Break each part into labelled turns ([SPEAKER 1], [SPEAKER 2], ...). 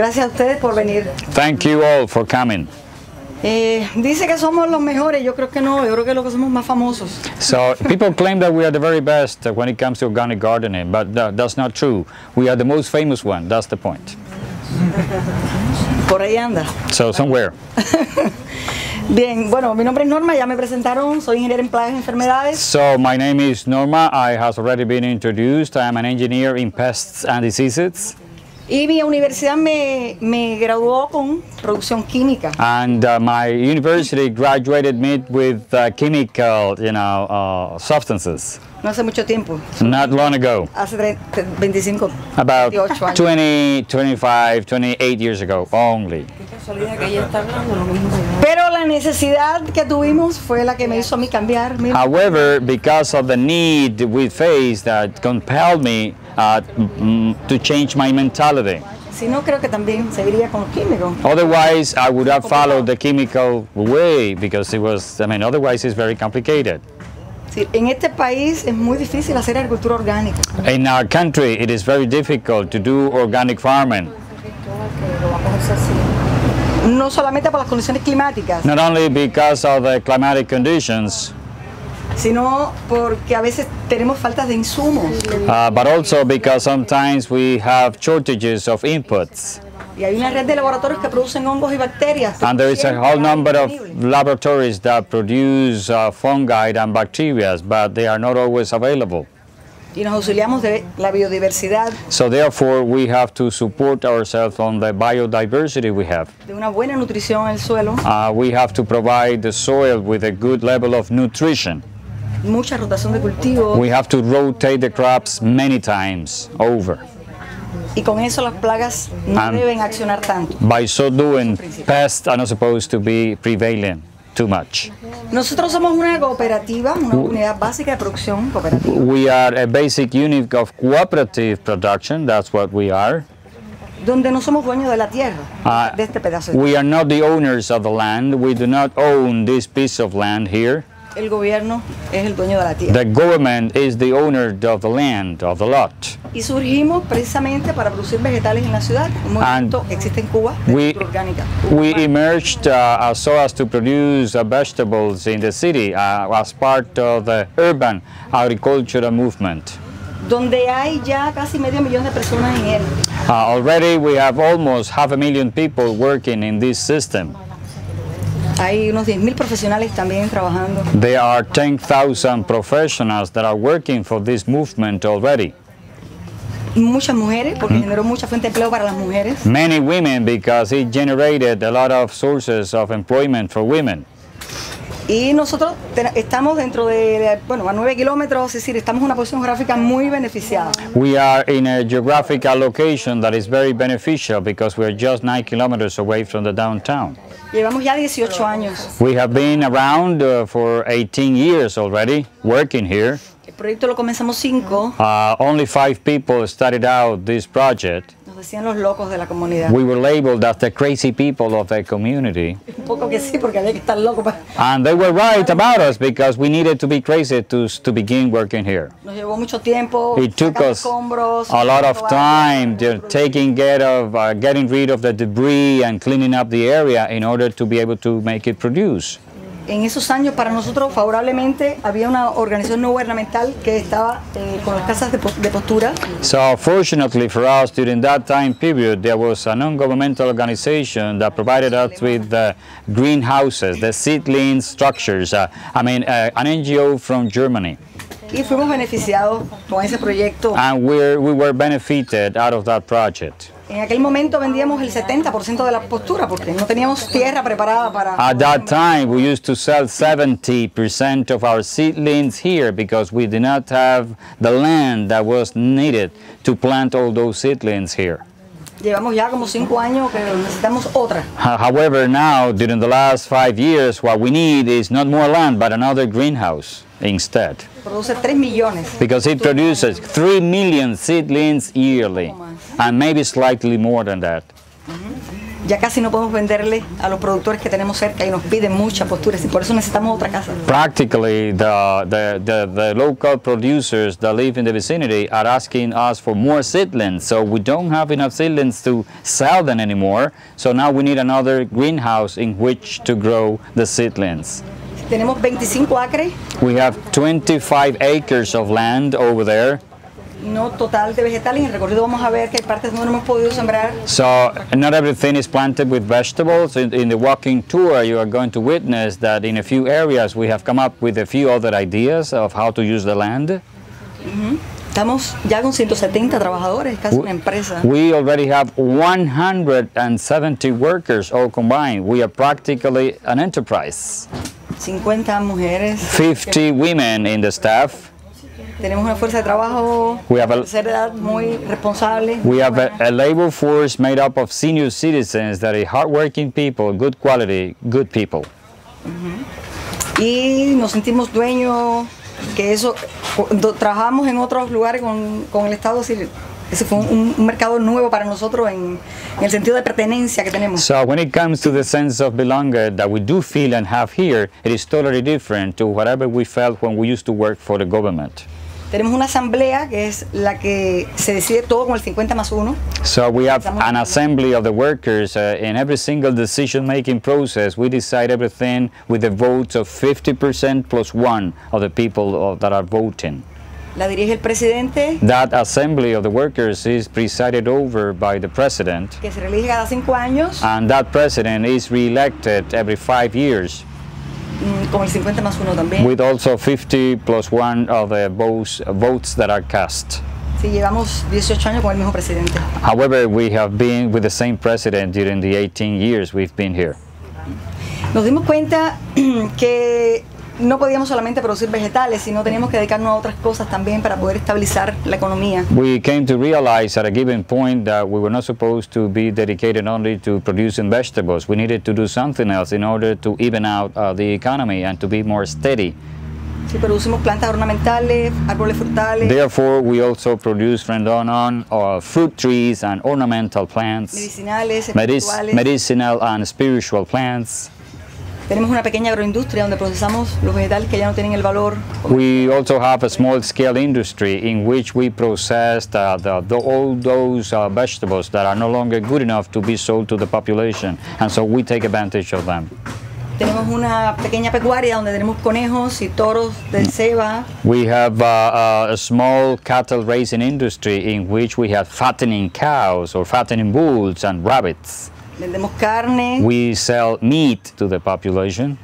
[SPEAKER 1] Gracias a ustedes por venir.
[SPEAKER 2] Thank you all for coming.
[SPEAKER 1] Eh, dice que somos los mejores, yo creo que no, yo creo que lo que somos más famosos.
[SPEAKER 2] So people claim that we are the very best when it comes to organic gardening, but tha- that's not true. We are the most famous one. That's the point.
[SPEAKER 1] Por ahí anda.
[SPEAKER 2] So somewhere.
[SPEAKER 1] Bien, bueno, mi nombre es Norma, ya me presentaron, soy ingeniera en plagas y enfermedades.
[SPEAKER 2] So my name is Norma. I has already been introduced. I am an engineer in pests and diseases,
[SPEAKER 1] Y mi universidad me, me graduó con producción química.
[SPEAKER 2] and uh, my university graduated me with uh, chemical, you know, uh, substances.
[SPEAKER 1] No hace mucho tiempo,
[SPEAKER 2] Not long ago,
[SPEAKER 1] hace tre- tre- 25,
[SPEAKER 2] about
[SPEAKER 1] 28 años.
[SPEAKER 2] 20, 25, 28 years ago only.
[SPEAKER 1] Pero la necesidad que tuvimos fue la que me hizo a mí cambiar.
[SPEAKER 2] However, because of the need we faced that compelled me uh, to change my mentality.
[SPEAKER 1] Si no, creo que también seguiría con los.
[SPEAKER 2] Otherwise, I would have followed the chemical way because it was, I mean, otherwise it's very complicated.
[SPEAKER 1] Sí, en este país es muy difícil hacer agricultura orgánica.
[SPEAKER 2] In our country, it is very difficult to do organic farming,
[SPEAKER 1] No solamente por las condiciones climáticas,
[SPEAKER 2] not only because of the climatic conditions,
[SPEAKER 1] sino porque a veces tenemos faltas de insumos.
[SPEAKER 2] uh, but also because sometimes we have shortages of inputs.
[SPEAKER 1] Y hay una red de laboratorios que producen hongos y bacterias.
[SPEAKER 2] And there is a whole number of laboratories that produce uh, fungi and bacteria, but they are not always available.
[SPEAKER 1] Y nos auxiliamos de la biodiversidad,
[SPEAKER 2] So therefore, we have to support ourselves on the biodiversity we have.
[SPEAKER 1] de una buena nutrición en el suelo,
[SPEAKER 2] Uh, we have to provide the soil with a good level of nutrition.
[SPEAKER 1] Mucha rotación de cultivos
[SPEAKER 2] We have to rotate the crops many times over.
[SPEAKER 1] y con eso las plagas no
[SPEAKER 2] Am-
[SPEAKER 1] deben accionar tanto.
[SPEAKER 2] By so doing, pests are not supposed to be prevalent too much.
[SPEAKER 1] Nosotros somos una cooperativa, una unidad básica de producción cooperativa.
[SPEAKER 2] We are a basic unit of cooperative production, that's what we are.
[SPEAKER 1] donde no somos dueños de la tierra,
[SPEAKER 2] Ah,
[SPEAKER 1] de este pedazo. de
[SPEAKER 2] We are not the owners of the land. We do not own this piece of land here.
[SPEAKER 1] El gobierno es el dueño de la tierra.
[SPEAKER 2] The government is the owner of the land, of the lot.
[SPEAKER 1] Y surgimos precisamente para producir vegetales en la ciudad. Un movimiento que existe en Cuba de
[SPEAKER 2] we-
[SPEAKER 1] orgánica.
[SPEAKER 2] We emerged uh, so as to produce uh, vegetables in the city uh, as part of the urban agricultural movement.
[SPEAKER 1] Donde hay ya casi medio millón de personas en él.
[SPEAKER 2] Uh, already we have almost half a million people working in this system.
[SPEAKER 1] Hay unos 10.000 profesionales también trabajando.
[SPEAKER 2] There are 10,000 professionals that are working for this movement already.
[SPEAKER 1] Muchas mujeres, porque generó mucha fuente de empleo para las mujeres.
[SPEAKER 2] Many women because it generated a lot of sources of employment for women.
[SPEAKER 1] Y nosotros estamos dentro de, bueno, a 9 kilómetros, es decir, estamos en una posición geográfica muy beneficiada.
[SPEAKER 2] We are in a geographical location that is very beneficial because we are just nine kilometers away from the downtown.
[SPEAKER 1] Llevamos ya 18 años.
[SPEAKER 2] We have been around uh, for 18 years already working here.
[SPEAKER 1] El proyecto lo comenzamos 5,
[SPEAKER 2] Uh, only five people started out this project.
[SPEAKER 1] Decían los locos de la comunidad.
[SPEAKER 2] We were labeled as the crazy people of the community.
[SPEAKER 1] Un poco que sí, porque había que estar loco. para-
[SPEAKER 2] And they were right about us because we needed to be crazy to, to begin working here.
[SPEAKER 1] Nos llevó mucho tiempo.
[SPEAKER 2] It took us
[SPEAKER 1] escombros,
[SPEAKER 2] a lot of time to taking care of uh, getting rid of the debris and cleaning up the area in order to be able to make it produce.
[SPEAKER 1] En esos años, para nosotros, favorablemente, había una organización no gubernamental que estaba eh, con las casas de, de postura.
[SPEAKER 2] So fortunately for us, during that time period, there was a non-governmental organization that provided us with the greenhouses, the seedling structures. Uh, I mean, uh, an NGO from Germany,
[SPEAKER 1] Y fuimos beneficiados con ese proyecto.
[SPEAKER 2] and we were benefited out of that project.
[SPEAKER 1] En aquel momento vendíamos el 70% de la postura porque no teníamos tierra preparada para...
[SPEAKER 2] At that time, we used to sell 70% of our seedlings here because we did not have the land that was needed to plant all those seedlings here.
[SPEAKER 1] Llevamos ya como cinco años que necesitamos otra.
[SPEAKER 2] Ho- However, now, during the last five years, what we need is not more land, but another greenhouse instead.
[SPEAKER 1] Produce 3 millones.
[SPEAKER 2] Because it produces 3 million seedlings yearly, and maybe slightly more than that.
[SPEAKER 1] ya casi no podemos venderle a los productores que tenemos cerca y nos piden muchas posturas y por eso necesitamos otra casa.
[SPEAKER 2] Practically, the, the, the, the local producers that live in the vicinity are asking us for more seedlings. So we don't have enough seedlings to sell them anymore. So now we need another greenhouse in which to grow the seedlings.
[SPEAKER 1] Tenemos 25 acres,
[SPEAKER 2] We have 25 acres of land over there.
[SPEAKER 1] No total de vegetales. En el recorrido vamos a ver que hay partes donde no hemos podido sembrar.
[SPEAKER 2] So not everything is planted with vegetables. In, in the walking tour, you are going to witness that in a few areas we have come up with a few other ideas of how to use the land.
[SPEAKER 1] Estamos ya con 170 trabajadores, casi una empresa.
[SPEAKER 2] We already have 170 workers all combined. We are practically an enterprise.
[SPEAKER 1] 50 mujeres.
[SPEAKER 2] 50 women in the staff.
[SPEAKER 1] Tenemos una fuerza de trabajo
[SPEAKER 2] We have a-
[SPEAKER 1] de edad muy responsable.
[SPEAKER 2] We have a, a labor force made up of senior citizens that are hardworking people, good quality, good people.
[SPEAKER 1] y nos sentimos dueños, que eso, cuando trabajamos en otros lugares con, con el Estado, ese fue un, un mercado nuevo para nosotros en, en el sentido de pertenencia que tenemos.
[SPEAKER 2] So when it comes to the sense of belonging that we do feel and have here, it is totally different to whatever we felt when we used to work for the government.
[SPEAKER 1] Tenemos una asamblea que es la que se decide todo con el 50 más 1.
[SPEAKER 2] So we have an assembly of the workers uh, in every single decision-making process. We decide everything with the votes of 50% plus one of the people uh, that are voting.
[SPEAKER 1] La dirige el presidente,
[SPEAKER 2] That assembly of the workers is presided over by the president,
[SPEAKER 1] que se reelige cada 5 años
[SPEAKER 2] and that president is re-elected every five years
[SPEAKER 1] mm, con el 50 más 1 también.
[SPEAKER 2] with also 50 plus one of the votes, votes that are cast.
[SPEAKER 1] Sí, llevamos 18 años con el mismo presidente.
[SPEAKER 2] However, we have been with the same president during the 18 years we've been here.
[SPEAKER 1] Nos dimos cuenta que no podíamos solamente producir vegetales, sino teníamos que dedicarnos a otras cosas también para poder estabilizar la economía.
[SPEAKER 2] We came to realize at a given point that we were not supposed to be dedicated only to producing vegetables. We needed to do something else in order to even out uh, the economy and to be more steady.
[SPEAKER 1] Sí, producimos plantas ornamentales, árboles frutales,
[SPEAKER 2] Therefore, we also produce Rendonon uh, fruit trees and ornamental plants,
[SPEAKER 1] medicinales,
[SPEAKER 2] medicinal and spiritual plants.
[SPEAKER 1] Tenemos una pequeña agroindustria donde procesamos los vegetales que ya no tienen el valor.
[SPEAKER 2] We also have a small-scale industry in which we process the, the, the, all those uh, vegetables that are no longer good enough to be sold to the population, and so we take advantage of them.
[SPEAKER 1] Tenemos una pequeña pecuaria donde tenemos conejos y toros del ceba.
[SPEAKER 2] We have uh, uh, a small cattle raising industry in which we have fattening cows or fattening bulls and rabbits.
[SPEAKER 1] Vendemos carne,
[SPEAKER 2] We sell meat to the population.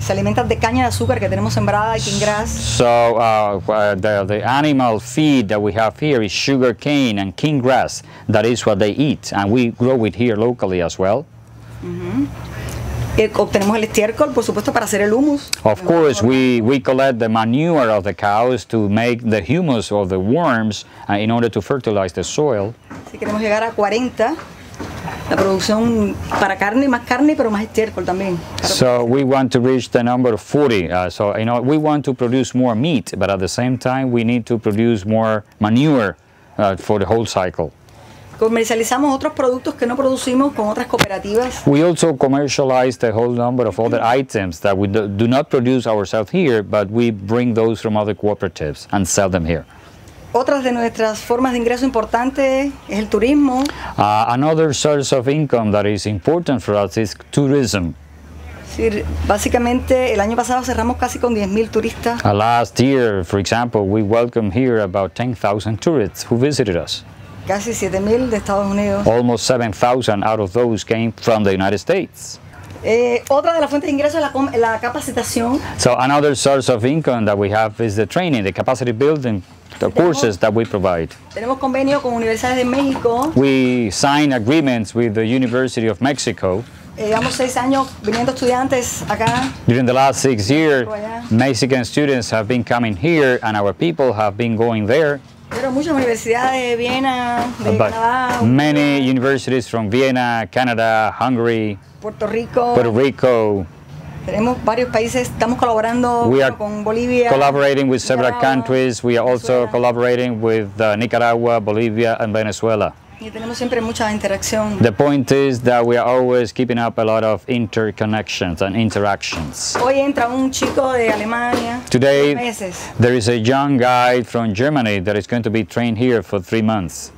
[SPEAKER 1] se alimentan de caña de azúcar que tenemos sembrada y quingras.
[SPEAKER 2] So uh, uh, the, the animal feed that we have here is sugar cane and king grass. That is what they eat, and we grow it here locally as well.
[SPEAKER 1] Eh, obtenemos el estiércol, por supuesto, para hacer el humus.
[SPEAKER 2] Of course, we, we collect the manure of the cows to make the humus of the worms uh, in order to fertilize the soil.
[SPEAKER 1] Si queremos llegar a 40, la producción para carne, más carne, pero más estiércol también.
[SPEAKER 2] So we want to reach the number of 40. Uh, so you know we want to produce more meat, but at the same time we need to produce more manure uh, for the whole cycle.
[SPEAKER 1] Comercializamos otros productos que no producimos con otras cooperativas.
[SPEAKER 2] We also commercialize the whole number of other items that we do do not produce ourselves here, but we bring those from other cooperatives and sell them here.
[SPEAKER 1] Otras de nuestras formas de ingreso importantes es el turismo.
[SPEAKER 2] Uh, another source of income that is important for us is tourism.
[SPEAKER 1] Decir, básicamente el año pasado cerramos casi con 10.000 turistas.
[SPEAKER 2] Uh, last year, for example, we welcomed here about 10,000 tourists who visited us.
[SPEAKER 1] Casi 7.000 de Estados Unidos.
[SPEAKER 2] Almost 7,000 out of those came from the United States.
[SPEAKER 1] Eh, otra de las fuentes de ingreso es la, la capacitación.
[SPEAKER 2] So another source of income that we have is the training, the capacity building, the courses that we provide.
[SPEAKER 1] Tenemos convenio con universidades de México.
[SPEAKER 2] We sign agreements with the University of Mexico.
[SPEAKER 1] Eh, llevamos seis años viniendo estudiantes acá.
[SPEAKER 2] During the last six years, Mexican students have been coming here and our people have been going there.
[SPEAKER 1] Pero muchas universidades de Viena, de
[SPEAKER 2] But
[SPEAKER 1] Canadá,
[SPEAKER 2] many universities from Vienna, Canada, Hungary,
[SPEAKER 1] Puerto Rico.
[SPEAKER 2] Puerto Rico,
[SPEAKER 1] Tenemos varios países. Estamos colaborando
[SPEAKER 2] We are
[SPEAKER 1] con Bolivia.
[SPEAKER 2] collaborating with several
[SPEAKER 1] Nicaragua,
[SPEAKER 2] countries. We are also
[SPEAKER 1] Venezuela.
[SPEAKER 2] collaborating with uh, Nicaragua, Bolivia, and Venezuela.
[SPEAKER 1] Y tenemos siempre mucha interacción.
[SPEAKER 2] The point is that we are always keeping up a lot of interconnections and interactions.
[SPEAKER 1] Hoy entra un chico de Alemania.
[SPEAKER 2] Today,
[SPEAKER 1] meses.
[SPEAKER 2] there is a young guy from Germany that is going to be trained here for three months.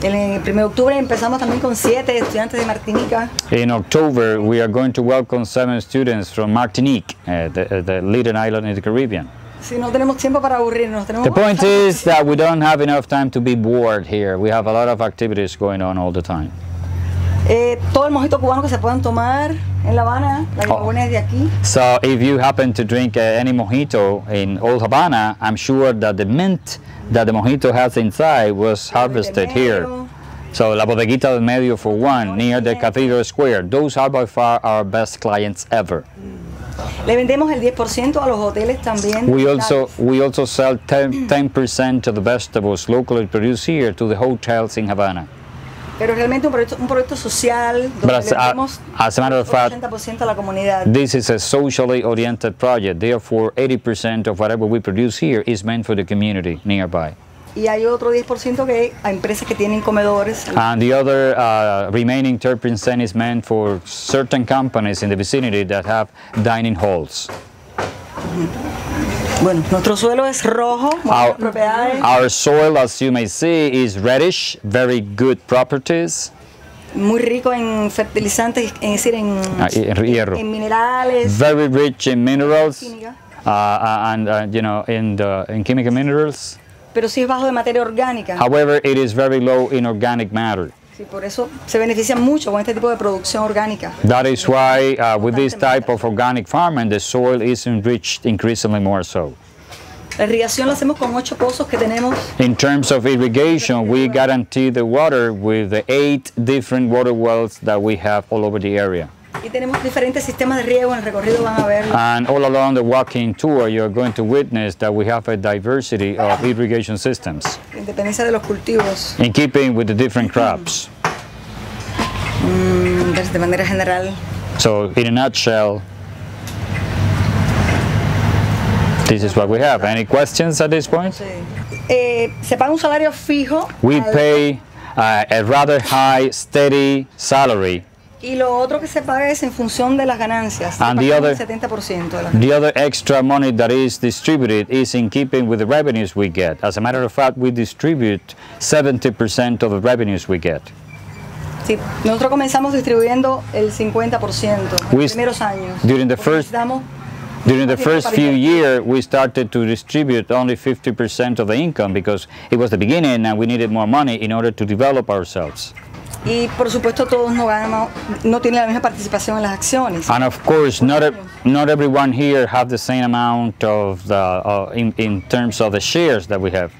[SPEAKER 1] El 1 de octubre empezamos también con siete estudiantes de Martinica.
[SPEAKER 2] In October, we are going to welcome seven students from Martinique, uh, the, uh, the little island in the Caribbean.
[SPEAKER 1] Si no tenemos tiempo para aburrirnos, tenemos
[SPEAKER 2] The point is that we don't have enough time to be bored here. We have a lot of activities going on all the time.
[SPEAKER 1] Eh, todo el mojito cubano que se puedan tomar en La Habana, la
[SPEAKER 2] Oh.
[SPEAKER 1] De aquí.
[SPEAKER 2] So if you happen to drink uh, any mojito in Old Havana, I'm sure that the mint that the mojito has inside was harvested here. So La Bodeguita del Medio for one, near the Cathedral Square. Those are by far our best clients ever. Mm.
[SPEAKER 1] Le vendemos el 10% a los hoteles también.
[SPEAKER 2] We also we also sell 10 percent of the vegetables locally produced here to the hotels in Havana.
[SPEAKER 1] Pero realmente un proyecto, un proyecto social donde
[SPEAKER 2] But as-
[SPEAKER 1] le
[SPEAKER 2] a-
[SPEAKER 1] damos
[SPEAKER 2] as a matter of fact-
[SPEAKER 1] 80% a la comunidad.
[SPEAKER 2] This is a socially oriented project. Therefore, 80% of whatever we produce here is meant for the community nearby.
[SPEAKER 1] Y hay otro 10% que a empresas que tienen comedores.
[SPEAKER 2] And the other uh, remaining 30% is meant for certain companies in the vicinity that have dining halls.
[SPEAKER 1] Bueno, nuestro suelo es rojo,
[SPEAKER 2] Our,
[SPEAKER 1] propiedades,
[SPEAKER 2] our soil, as you may see, is reddish, very good properties.
[SPEAKER 1] muy rico en fertilizantes, es decir, en,
[SPEAKER 2] Ah, en
[SPEAKER 1] en minerales.
[SPEAKER 2] very rich in minerals uh, uh, and uh, you know in the in chemical minerals
[SPEAKER 1] pero sí es bajo de materia orgánica.
[SPEAKER 2] however it is very low in organic matter
[SPEAKER 1] Sí, por eso se benefician mucho con este tipo de producción orgánica.
[SPEAKER 2] that is why uh, with this type of organic farming the soil is enriched increasingly more so.
[SPEAKER 1] La irrigación la hacemos con ocho pozos que tenemos.
[SPEAKER 2] In terms of irrigation we guarantee the water with the eight different water wells that we have all over the area
[SPEAKER 1] y tenemos diferentes sistemas de riego. En el recorrido van a verlo.
[SPEAKER 2] and all along the walking tour you're going to witness that we have a diversity of irrigation systems
[SPEAKER 1] En dependencia de los cultivos.
[SPEAKER 2] in keeping with the different crops
[SPEAKER 1] Mm, De de manera general.
[SPEAKER 2] So, in a nutshell, this is what we have. Any questions at this point?
[SPEAKER 1] Sí. Eh, se paga un salario fijo.
[SPEAKER 2] We pay uh, a rather high, steady salary.
[SPEAKER 1] Y lo otro que se paga es en función de las ganancias.
[SPEAKER 2] And the other-
[SPEAKER 1] el 70% de las
[SPEAKER 2] The other extra money that is distributed is in keeping with the revenues we get. As a matter of fact, we distribute 70% of the revenues we get.
[SPEAKER 1] Sí, nosotros comenzamos distribuyendo el 50% en los primeros años.
[SPEAKER 2] during the first- During the first few years, we started to distribute only 50% of the income because it was the beginning and we needed more money in order to develop ourselves.
[SPEAKER 1] Y por supuesto todos no ganamos, no tienen la misma participación en las acciones.
[SPEAKER 2] And of course, not not everyone here have the same amount of the uh, in, in terms of the shares that we have.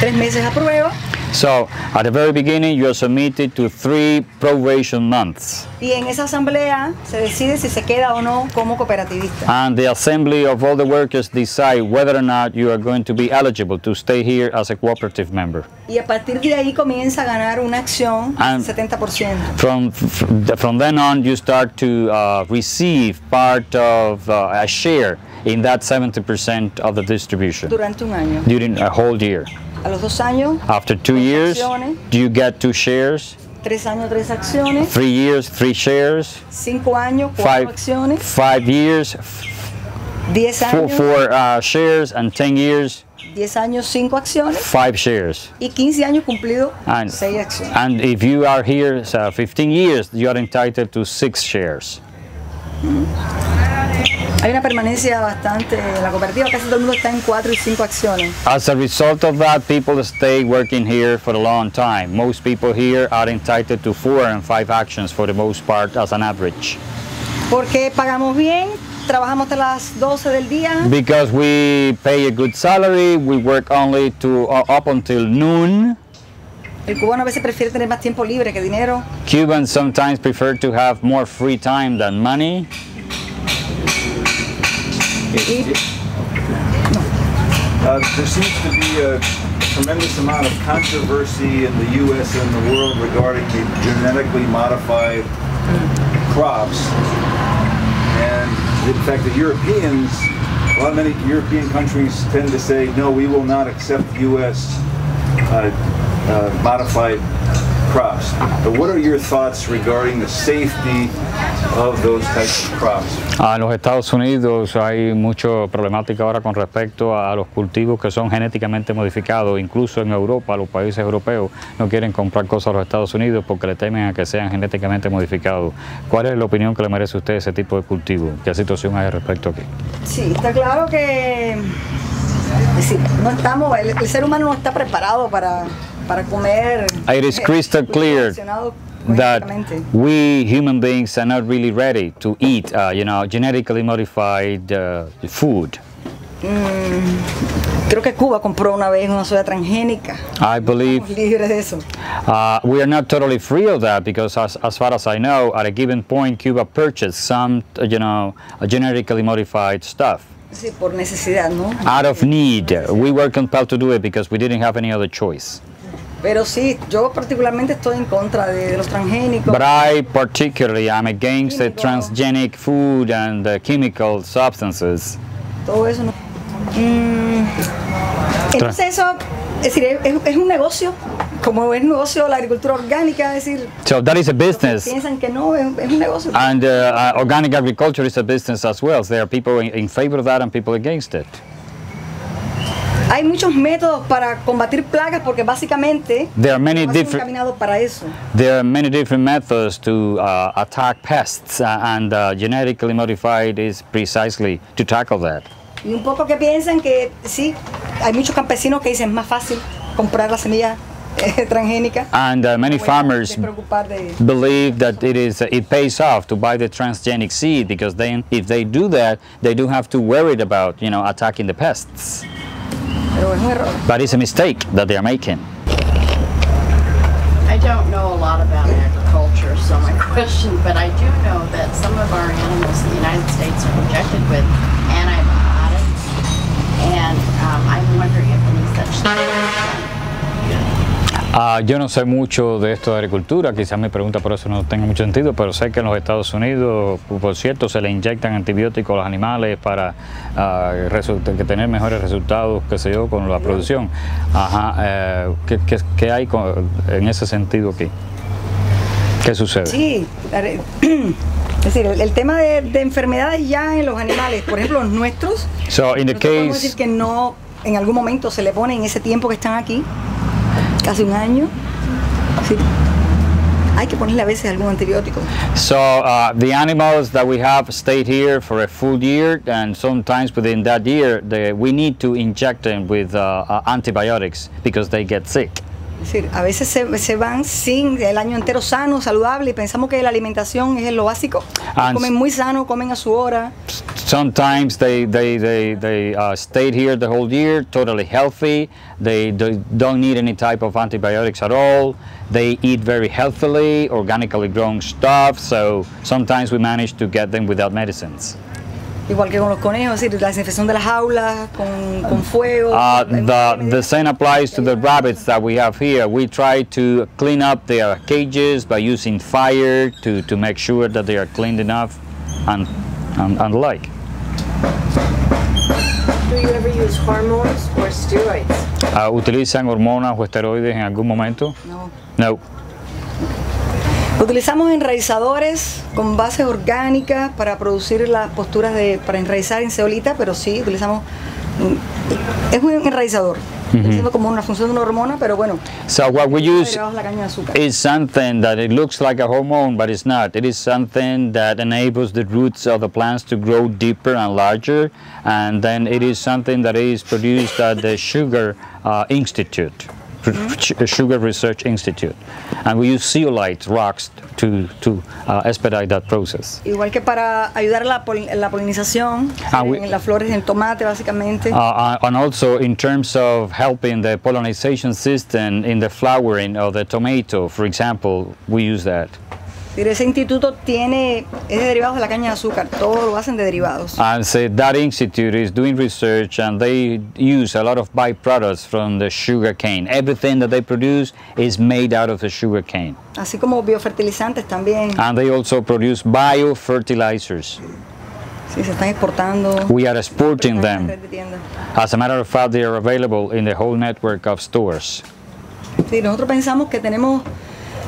[SPEAKER 1] Tres meses a prueba
[SPEAKER 2] So at the very beginning, you are submitted to three probation months,
[SPEAKER 1] y en esa asamblea se decide si se queda o no como cooperativista.
[SPEAKER 2] and the assembly of all the workers decide whether or not you are going to be eligible to stay here as a cooperative member.
[SPEAKER 1] Y a partir de ahí comienza a ganar una acción
[SPEAKER 2] And-
[SPEAKER 1] 70%.
[SPEAKER 2] From from then on, you start to uh, receive part of uh, a share in that 70% of the distribution
[SPEAKER 1] durante un año.
[SPEAKER 2] during a whole year.
[SPEAKER 1] A los dos años,
[SPEAKER 2] After two years,
[SPEAKER 1] acciones.
[SPEAKER 2] you get two shares.
[SPEAKER 1] tres años, tres acciones.
[SPEAKER 2] Three years, three shares.
[SPEAKER 1] Cinco años, cuatro
[SPEAKER 2] Five,
[SPEAKER 1] acciones.
[SPEAKER 2] five years,
[SPEAKER 1] Diez
[SPEAKER 2] four,
[SPEAKER 1] años,
[SPEAKER 2] four uh, shares, and ten years,
[SPEAKER 1] diez años, cinco acciones.
[SPEAKER 2] five shares.
[SPEAKER 1] Y 15 años cumplido,
[SPEAKER 2] And,
[SPEAKER 1] acciones.
[SPEAKER 2] and if you are here uh, 15 years, you are entitled to six shares.
[SPEAKER 1] Hay una permanencia bastante en la cooperativa, casi todo el mundo está en cuatro y cinco acciones.
[SPEAKER 2] As a result of that, people stay working here for a long time. Most people here are entitled to four and five actions for the most part as an average.
[SPEAKER 1] Porque pagamos bien, trabajamos hasta las 12 del día,
[SPEAKER 2] Because we pay a good salary, we work only to uh, up until noon.
[SPEAKER 1] el cubano a veces prefiere tener más tiempo libre que dinero.
[SPEAKER 2] Cubans sometimes prefer to have more free time than money.
[SPEAKER 3] Uh, there seems to be a tremendous amount of controversy in the U.S. and the world regarding the genetically modified crops. And in fact, the Europeans, a lot of many European countries tend to say, no, we will not accept U.S. Uh, uh, modified crops. But what are your thoughts regarding the safety of those types of crops?
[SPEAKER 2] A los Estados Unidos hay mucha problemática ahora con respecto a los cultivos que son genéticamente modificados. Incluso en Europa, los países europeos no quieren comprar cosas a los Estados Unidos porque le temen a que sean genéticamente modificados. ¿Cuál es la opinión que le merece a usted ese tipo de cultivo? ¿Qué situación hay al respecto aquí?
[SPEAKER 1] Sí, está claro que es decir, no estamos, el, el ser humano no está preparado para, para comer.
[SPEAKER 2] It is crystal clear that we human beings are not really ready to eat, uh, you know, genetically modified uh, food.
[SPEAKER 1] Creo que Cuba compró una vez una soya transgénica.
[SPEAKER 2] I believe
[SPEAKER 1] Estamos libres de eso.
[SPEAKER 2] uh, we are not totally free of that because, as, as far as I know, at a given point, Cuba purchased some, uh, you know, genetically modified stuff.
[SPEAKER 1] Sí, por necesidad, ¿no?
[SPEAKER 2] Out of need, we were compelled to do it because we didn't have any other choice.
[SPEAKER 1] Pero sí, yo particularmente estoy en contra de, de los transgénicos.
[SPEAKER 2] But I particularly am against the transgenic food and the chemical substances.
[SPEAKER 1] todo eso no. Mm, entonces eso, es decir, es, es un negocio, como es un negocio la agricultura orgánica, es decir,
[SPEAKER 2] So that is a business.
[SPEAKER 1] piensan que no, es, es un negocio.
[SPEAKER 2] And uh, uh, organic agriculture is a business as well. There are people in, in favor of that and people against it.
[SPEAKER 1] Hay muchos métodos para combatir plagas porque básicamente
[SPEAKER 2] There are many different
[SPEAKER 1] para eso.
[SPEAKER 2] there are many different methods to uh, attack pests, uh, and uh, genetically modified is precisely to tackle that.
[SPEAKER 1] Y un poco que piensan que sí, hay muchos campesinos que dicen es más fácil comprar la semilla eh, transgénica.
[SPEAKER 2] And uh, many farmers believe that it is it pays off to buy the transgenic seed because then if they do that, they don't have to worry about you know attacking the pests. But it's a mistake that they are making.
[SPEAKER 4] I don't know a lot about agriculture, so my question, but I do know that some of our animals in the United States are injected with antibiotics, and um, I'm wondering if any such thing
[SPEAKER 2] Ah, yo no sé mucho de esto de agricultura, quizás mi pregunta por eso no tenga mucho sentido, pero sé que en los Estados Unidos, por cierto, se le inyectan antibióticos a los animales para que tener mejores resultados, qué sé yo, con la producción. Ajá, eh, ¿qué, qué- qué hay con- en ese sentido aquí? ¿Qué sucede?
[SPEAKER 1] Sí, es decir, el, el tema de, de enfermedades ya en los animales, por ejemplo, los nuestros,
[SPEAKER 2] So in the
[SPEAKER 1] nosotros podemos decir que no, en algún momento se le pone en ese tiempo que están aquí, casi un año, sí, hay que ponerle a veces algún antibiótico.
[SPEAKER 2] so uh, the animals that we have stayed here for a full year, and sometimes within that year, the, we need to inject them with uh, uh, antibiotics because they get sick.
[SPEAKER 1] Decir, a veces se, se van sin el año entero sano, saludable, y pensamos que la alimentación es lo básico.
[SPEAKER 2] And-
[SPEAKER 1] comen muy sano, comen a su hora.
[SPEAKER 2] Sometimes they they they they uh, stayed here the whole year, totally healthy. They do, don't need any type of antibiotics at all. They eat very healthily, organically grown stuff. So sometimes we manage to get them without medicines.
[SPEAKER 1] Igual que con los conejos, es decir, la desinfección de las jaulas, con, con fuego.
[SPEAKER 2] Uh, the the same applies to the rabbits that we have here. We try to clean up their cages by using fire to to make sure that they are cleaned enough, and and, and the like.
[SPEAKER 5] Do you ever use hormones or steroids?
[SPEAKER 2] Uh, ¿Utilizan hormonas o esteroides en algún momento?
[SPEAKER 1] No.
[SPEAKER 2] No.
[SPEAKER 1] Utilizamos enraizadores con bases orgánicas para producir las posturas de para enraizar en ceolita, pero sí utilizamos mm, es un enraizador, siendo como una función de una hormona, pero bueno,
[SPEAKER 2] So what we use is something that it looks like a hormone, but it's not. It is something that enables the roots of the plants to grow deeper and larger, and then it is something that is produced at the Sugar uh, Institute, Sugar Research Institute, and we use zeolite rocks to to uh, expedite that process.
[SPEAKER 1] Igual que para ayudar la, pol- la polinización
[SPEAKER 2] Ah, we-
[SPEAKER 1] en las flores del tomate básicamente.
[SPEAKER 2] Uh, uh, and also in terms of helping the pollination system in the flowering of the tomato, for example, we use that.
[SPEAKER 1] Ese instituto tiene es de derivados de la caña de azúcar, todo lo hacen de derivados.
[SPEAKER 2] And so that institute is doing research and they use a lot of byproducts from the sugar cane. Everything that they produce is made out of the sugar cane.
[SPEAKER 1] Así como biofertilizantes también,
[SPEAKER 2] And they also produce biofertilizers.
[SPEAKER 1] sí, se están exportando.
[SPEAKER 2] We are exporting them. As a matter of fact, they are available in the whole network of stores.
[SPEAKER 1] Sí, nosotros pensamos que tenemos,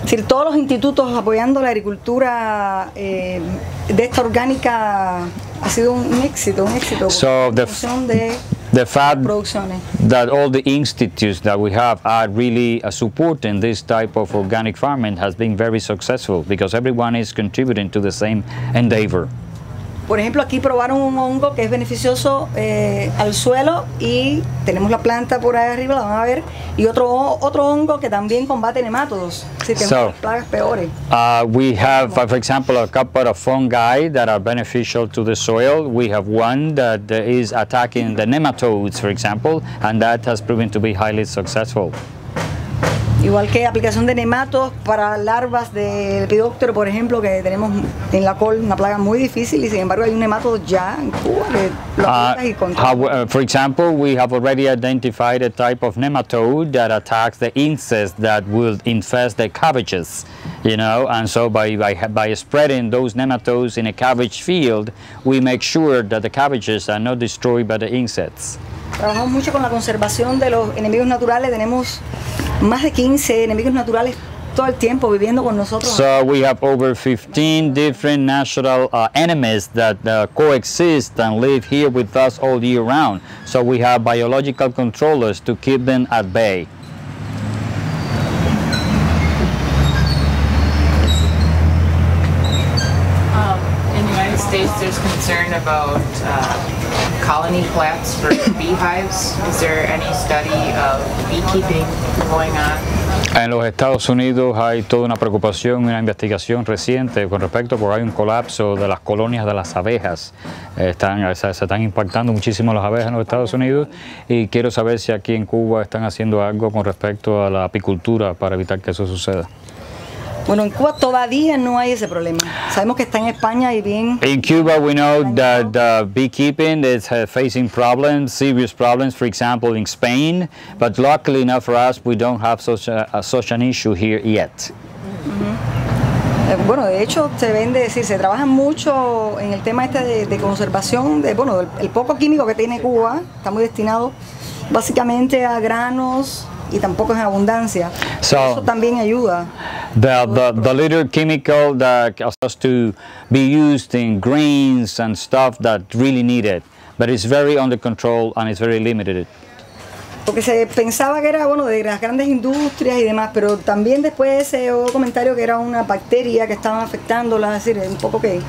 [SPEAKER 1] es decir, todos los institutos apoyando la agricultura eh, de esta orgánica ha sido un, un éxito, un éxito.
[SPEAKER 2] So the-
[SPEAKER 1] de
[SPEAKER 2] The fact
[SPEAKER 1] producciones.
[SPEAKER 2] that all the institutes that we have are really uh, supporting this type of organic farming has been very successful because everyone is contributing to the same endeavor.
[SPEAKER 1] Por ejemplo, aquí probaron un hongo que es beneficioso eh, al suelo y tenemos la planta por ahí arriba, la van a ver, y otro, otro hongo que también combate nemátodos, así que
[SPEAKER 2] So-
[SPEAKER 1] plagas peores.
[SPEAKER 2] Uh, we have, for example, a couple of fungi that are beneficial to the soil. We have one that is attacking the nematodes, for example, and that has proven to be highly successful.
[SPEAKER 1] Igual que aplicación de nematos para larvas de lepidóptero, por ejemplo, que tenemos en la col una plaga muy difícil y sin embargo hay un nemato ya en Cuba que lo
[SPEAKER 2] Uh,
[SPEAKER 1] y controla.
[SPEAKER 2] uh, for example, we have already identified a type of nematode that attacks the insects that will infest the cabbages, you know, and so by, by, by spreading those nematodes in a cabbage field, we make sure that the cabbages are not destroyed by the insects.
[SPEAKER 1] Trabajamos mucho con la conservación de los enemigos naturales, tenemos más de 15 enemigos naturales todo el tiempo viviendo con nosotros.
[SPEAKER 2] So we have over 15 different natural uh, enemies that uh, coexist and live here with us all year round. So we have biological controllers to keep them at bay.
[SPEAKER 6] States, there's concern about uh, colony for beehives. Is there any study of beekeeping going on?
[SPEAKER 2] En los Estados Unidos hay toda una preocupación, una investigación reciente con respecto porque hay un colapso de las colonias de las abejas. Están, se están impactando muchísimo las abejas en los Estados Unidos y quiero saber si aquí en Cuba están haciendo algo con respecto a la apicultura para evitar que eso suceda.
[SPEAKER 1] Bueno, en Cuba todavía no hay ese problema. Sabemos que está en España y bien.
[SPEAKER 2] In Cuba, we know that uh, beekeeping is uh, facing problems, serious problems, for example, in Spain. But luckily enough for us, we don't have such, a, such an issue here yet.
[SPEAKER 1] eh, Bueno, de hecho, se vende, decir, se trabaja mucho en el tema este de, de conservación, de, bueno, el, el poco químico que tiene Cuba está muy destinado básicamente a granos y tampoco es en abundancia.
[SPEAKER 2] So-
[SPEAKER 1] Eso también ayuda.
[SPEAKER 2] The, the, the little chemical that us to be used in grains and stuff that really need it. But it's very under control and it's very limited.
[SPEAKER 1] Porque se pensaba que era, bueno, de las grandes industrias y demás, pero también después se hubo comentario que era una bacteria que estaban afectándola, es decir, un poco que,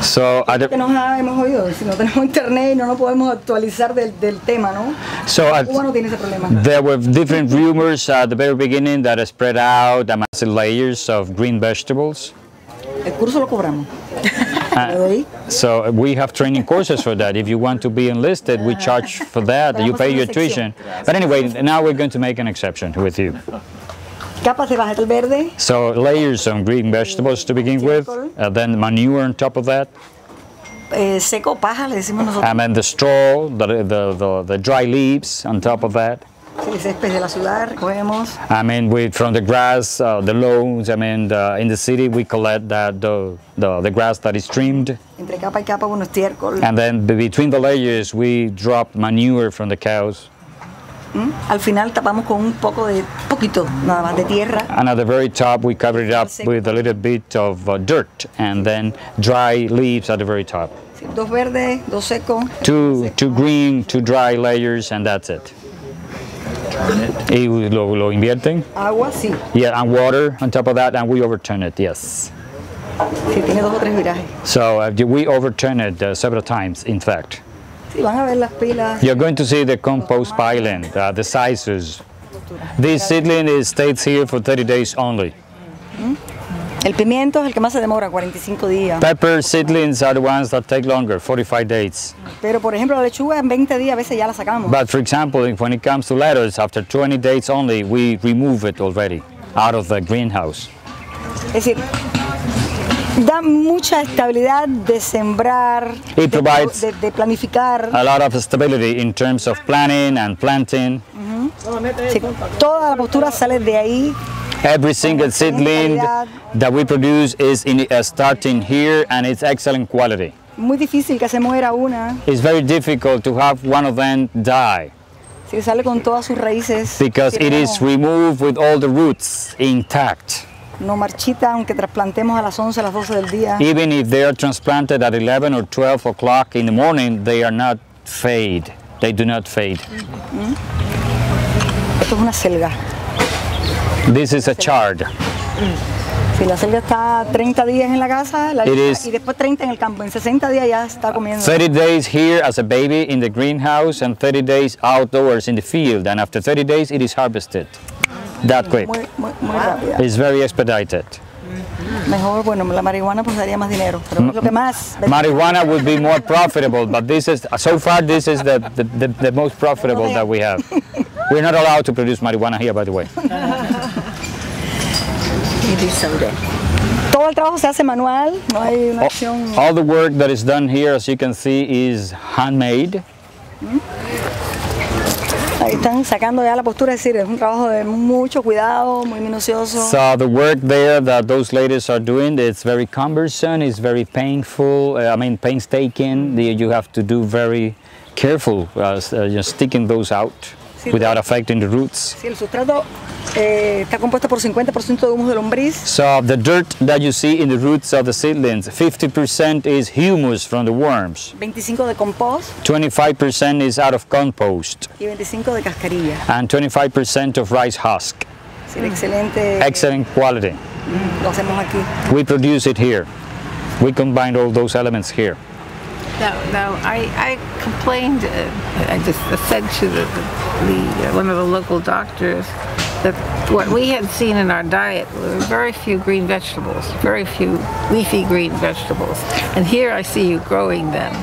[SPEAKER 2] So, at
[SPEAKER 1] nos ha- hemos oído, si no tenemos internet y no nos podemos actualizar del, del tema, ¿no?
[SPEAKER 2] so at,
[SPEAKER 1] Cuba no tiene ese problema.
[SPEAKER 2] There were different rumors at the very beginning that spread out the massive layers of green vegetables.
[SPEAKER 1] El curso lo cobramos. Ah. Le.
[SPEAKER 2] So we have training courses for that. If you want to be enlisted, we charge for that. You pay your tuition. But anyway, now we're going to make an exception with you.
[SPEAKER 1] Capas de vegetal verde,
[SPEAKER 2] So layers of green vegetables to begin with, uh, then manure on top of that,
[SPEAKER 1] eh, seco, paja, le decimos nosotros,
[SPEAKER 2] and then the straw, the, the, the, the dry leaves on top of that.
[SPEAKER 1] el césped de la ciudad, recogemos.
[SPEAKER 2] I mean, we, from the grass, uh, the lawns, I mean, the, in the city, we collect that, the, the, the grass that is trimmed.
[SPEAKER 1] Entre capa y capa, bueno, estiércol.
[SPEAKER 2] And then between the layers, we drop manure from the cows.
[SPEAKER 1] Al final tapamos con un poco de, poquito nada más de tierra.
[SPEAKER 2] And at the very top, we cover it up with a little bit of uh, dirt and then dry leaves at the very top.
[SPEAKER 1] Sí, Dos verdes, dos secos.
[SPEAKER 2] Two, two green, two dry layers, and that's it. Y lo, lo invierten.
[SPEAKER 1] Agua, sí.
[SPEAKER 2] Yeah, and water on top of that, and we overturn it, yes.
[SPEAKER 1] Sí, tiene dos o tres virajes.
[SPEAKER 2] So uh, we overturn it uh, several times, in fact.
[SPEAKER 1] Sí, van a ver las pilas.
[SPEAKER 2] You're going to see the compost piling, uh, the sizes. This seedling is, stays here for 30 days only.
[SPEAKER 1] El pimiento es el que más se demora, 45 días.
[SPEAKER 2] Pepper seedlings are the ones that take longer, 45 days.
[SPEAKER 1] Pero por ejemplo la lechuga en 20 días a veces ya la sacamos.
[SPEAKER 2] But for example, when it comes to lettuce, after 20 days only, we remove it already out of the greenhouse.
[SPEAKER 1] Es decir, da mucha estabilidad de sembrar, de,
[SPEAKER 2] It provides-
[SPEAKER 1] de- de planificar.
[SPEAKER 2] A lot of stability in terms of planning and planting.
[SPEAKER 1] Sí, toda la postura sale de ahí.
[SPEAKER 2] Every single seedling that we produce is in, uh, starting here and it's excellent quality.
[SPEAKER 1] Muy difícil que se muera una.
[SPEAKER 2] It's very difficult to have one of them die.
[SPEAKER 1] Sí, sale con todas sus raíces.
[SPEAKER 2] because it is removed with all the roots intact.
[SPEAKER 1] No marchita, aunque trasplantemos a las 11, a las 12 del día.
[SPEAKER 2] Even if they are transplanted at 11 or 12 o'clock in the morning, they are not fade. They do not fade.
[SPEAKER 1] Esto es una selga.
[SPEAKER 2] This is a chard.
[SPEAKER 1] Si la selga está 30 días en la casa la
[SPEAKER 2] is-
[SPEAKER 1] y después 30 en el campo, en 60 días ya está comiendo.
[SPEAKER 2] 30 days here as a baby in the greenhouse and 30 days outdoors in the field. And after 30 days, it is harvested. That quick.
[SPEAKER 1] Muy, muy, muy rápida.
[SPEAKER 2] It's very expedited.
[SPEAKER 1] Mejor, bueno, la marihuana pues daría más dinero, pero es lo que más.
[SPEAKER 2] Marijuana would be more profitable, but this is so far this is the, the, the, the most profitable that we have. We're not allowed to produce marijuana here, by the way.
[SPEAKER 1] Todo el trabajo se hace manual, no hay una
[SPEAKER 2] All,
[SPEAKER 1] acción.
[SPEAKER 2] all the work that is done here, as you can see, is handmade. Mm-hmm.
[SPEAKER 1] Ahí están sacando ya la postura, es decir, es un trabajo de mucho cuidado, muy minucioso.
[SPEAKER 2] So the work there that those ladies are doing, it's very cumbersome, it's very painful. uh, I mean, painstaking. You have to do very careful, uh, uh, just sticking those out without affecting the roots.
[SPEAKER 1] Sí, el sustrato eh, está compuesto por 50% de humus de lombriz,
[SPEAKER 2] So the dirt that you see in the roots of the seedlings, 50% is humus from the worms,
[SPEAKER 1] 25 de compost
[SPEAKER 2] 25% is out of compost,
[SPEAKER 1] y 25 de cascarilla.
[SPEAKER 2] and 25% of rice husk.
[SPEAKER 1] Excelente.
[SPEAKER 2] Excellent quality.
[SPEAKER 1] Lo hacemos aquí.
[SPEAKER 2] We produce it here. We combine all those elements here.
[SPEAKER 7] Now, now I, I complained, uh, I just said to the, the, uh, one of the local doctors that what we had seen in our diet were very few green vegetables, very few leafy green vegetables. And here I see you growing them.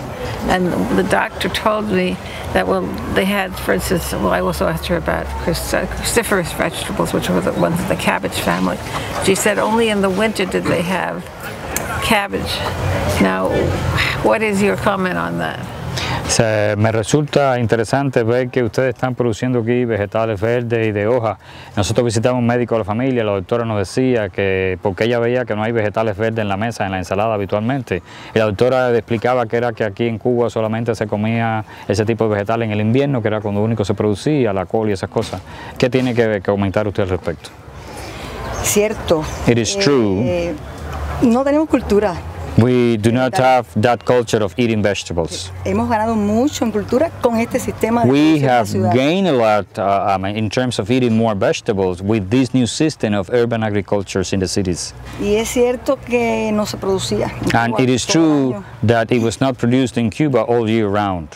[SPEAKER 7] And the doctor told me that, well, they had, for instance, well, I also asked her about cruciferous vegetables, which were the ones of the cabbage family. She said only in the winter did they have cabbage. Now, what is your comment on that?
[SPEAKER 2] Se- me resulta interesante ver que ustedes están produciendo aquí vegetales verdes y de hoja. Nosotros visitamos un médico de la familia, la doctora nos decía que porque ella veía que no hay vegetales verdes en la mesa, en la ensalada habitualmente. Y la doctora explicaba que era que aquí en Cuba solamente se comía ese tipo de vegetal en el invierno, que era cuando único se producía, la col y esas cosas. ¿Qué tiene que, que comentar usted al respecto?
[SPEAKER 1] Cierto.
[SPEAKER 2] It is true.
[SPEAKER 1] Eh, no tenemos cultura.
[SPEAKER 2] We do not have that culture of eating vegetables.
[SPEAKER 1] Hemos ganado mucho en cultura con este sistema de
[SPEAKER 2] We
[SPEAKER 1] producción en la
[SPEAKER 2] have gained a lot uh, mean, in terms of eating more vegetables with this new system of urban agriculture in the cities.
[SPEAKER 1] Y es cierto que no se producía.
[SPEAKER 2] And it is true that it was not produced in Cuba all year round.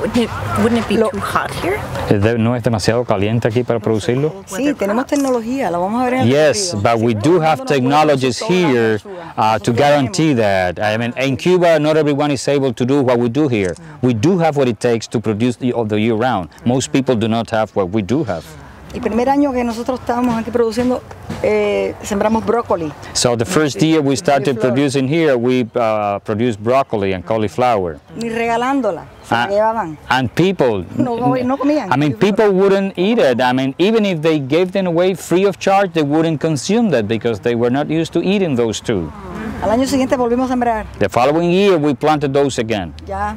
[SPEAKER 7] Wouldn't it, wouldn't it be
[SPEAKER 1] Lo-
[SPEAKER 7] too hot here?
[SPEAKER 2] Eh, de- ¿No es demasiado caliente aquí para producirlo?
[SPEAKER 1] Sí, tenemos tecnología, la vamos a ver en el
[SPEAKER 2] Yes,
[SPEAKER 1] recorrido.
[SPEAKER 2] but we
[SPEAKER 1] Sí,
[SPEAKER 2] do have
[SPEAKER 1] no podemos
[SPEAKER 2] technologies
[SPEAKER 1] hacer toda
[SPEAKER 2] here
[SPEAKER 1] lechuga.
[SPEAKER 2] uh, to
[SPEAKER 1] Nosotros
[SPEAKER 2] guarantee
[SPEAKER 1] tenemos.
[SPEAKER 2] that. I mean, in Cuba, not everyone is able to do what we do here. We do have what it takes to produce the, all the year round. Most people do not have what we do have.
[SPEAKER 1] El primer año que nosotros estábamos aquí produciendo, eh, sembramos brócoli.
[SPEAKER 2] So the first year we started producing here, we uh, produced broccoli and cauliflower.
[SPEAKER 1] Ni regalándola, se
[SPEAKER 2] Ah,
[SPEAKER 1] llevaban.
[SPEAKER 2] and people,
[SPEAKER 1] No, no comían.
[SPEAKER 2] I mean, people wouldn't eat it. I mean, even if they gave them away free of charge, they wouldn't consume that because they were not used to eating those two.
[SPEAKER 1] Al año siguiente volvimos a sembrar.
[SPEAKER 2] The following year, we planted those again.
[SPEAKER 1] Ya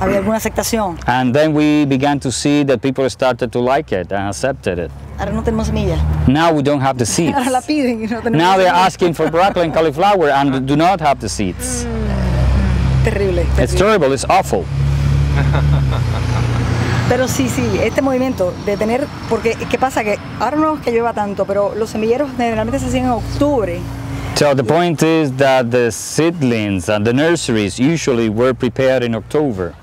[SPEAKER 1] había alguna aceptación.
[SPEAKER 2] And then we began to see that people started to like it and accepted it.
[SPEAKER 1] Ahora no tenemos semillas.
[SPEAKER 2] Now we don't have the seeds.
[SPEAKER 1] Ahora la piden y no tenemos
[SPEAKER 2] Now they're asking for broccoli and cauliflower and do not have the seeds.
[SPEAKER 1] Terrible,
[SPEAKER 2] It's
[SPEAKER 1] terrible.
[SPEAKER 2] terrible, it's awful.
[SPEAKER 1] Pero sí, sí, este movimiento de tener, porque ¿qué pasa? Que ahora no es que llueva tanto, pero los semilleros generalmente se hacían en octubre.
[SPEAKER 2] So the point is that the seedlings and the nurseries usually were prepared in October.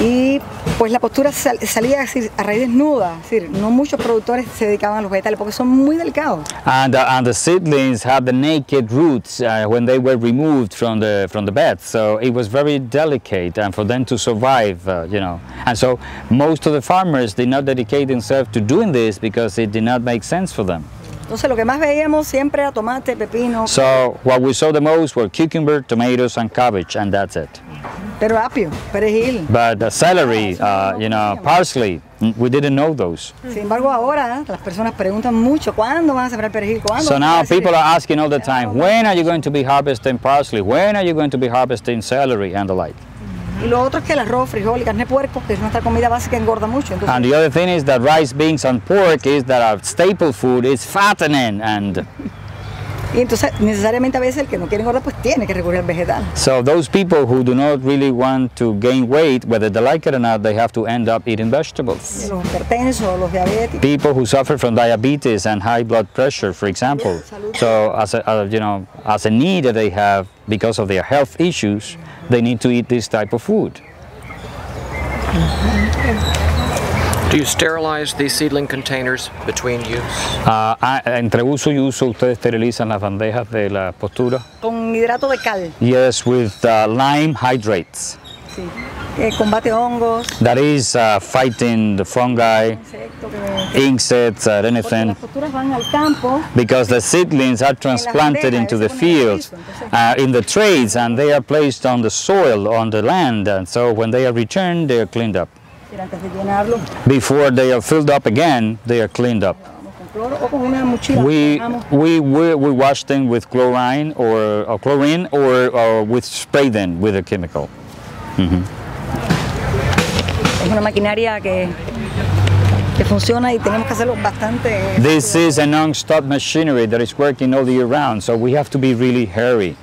[SPEAKER 1] Y pues la postura sal- salía a raíz desnuda, es decir, no muchos productores se dedicaban a los vegetales porque son muy delicados.
[SPEAKER 2] And, uh, and the seedlings had the naked roots uh, when they were removed from the from the bed, so it was very delicate, and for them to survive, uh, you know. And so most of the farmers did not dedicate themselves to doing this because it did not make sense for them.
[SPEAKER 1] Entonces lo que más veíamos siempre era tomate, pepino,
[SPEAKER 2] So what we saw the most were cucumber, tomatoes, and cabbage, and that's it.
[SPEAKER 1] pero apio, perejil.
[SPEAKER 2] But the celery, uh, you know, parsley, mm, we didn't know those.
[SPEAKER 1] Sin embargo ahora las personas preguntan mucho, ¿cuándo van a sembrar perejil? ¿Cuándo?
[SPEAKER 2] So now people are asking all the time, when are you going to be harvesting parsley? When are you going to be harvesting celery and the like?
[SPEAKER 1] Y lo otro es que el arroz, frijol y carne de puerco, que es nuestra comida básica, engorda mucho. Entonces,
[SPEAKER 2] And the other thing is that rice, beans, and pork is that our staple food is fattening, and
[SPEAKER 1] y entonces necesariamente a veces el que no quiere engordar pues tiene que recurrir al vegetal.
[SPEAKER 2] so those people who do not really want to gain weight, whether they like it or not, they have to end up eating vegetables.
[SPEAKER 1] Los hipertensos, los diabéticos.
[SPEAKER 2] People who suffer from diabetes and high blood pressure, for example. So as a, uh, you know, as a need that they have because of their health issues, they need to eat this type of food.
[SPEAKER 8] Do you sterilize these seedling containers between use?
[SPEAKER 2] Ah, ah, entre uso y uso, ustedes esterilizan las bandejas de la postura.
[SPEAKER 1] Con hidrato de cal,
[SPEAKER 2] Yes, with uh, lime hydrates.
[SPEAKER 1] sí. que combate hongos,
[SPEAKER 2] That is uh, fighting the fungi,
[SPEAKER 1] insectos,
[SPEAKER 2] insects, uh,
[SPEAKER 1] porque
[SPEAKER 2] anything.
[SPEAKER 1] las posturas van al campo
[SPEAKER 2] Because the seedlings are transplanted into the fields, uh, in the trades, and they are placed on the soil, on the land. And so when they are returned, they are cleaned up.
[SPEAKER 1] Y antes de llenarlo
[SPEAKER 2] Before they are filled up again, they are cleaned up.
[SPEAKER 1] vamos con cloro o con una mochila.
[SPEAKER 2] We, we, we, we wash them with chlorine or, or chlorine or, or with spray them with a chemical. Mm-hmm.
[SPEAKER 1] Es una maquinaria que, que funciona y tenemos que hacerlo bastante.
[SPEAKER 2] Eh, this is a non-stop machinery that is working all the year round, so we have to be really hairy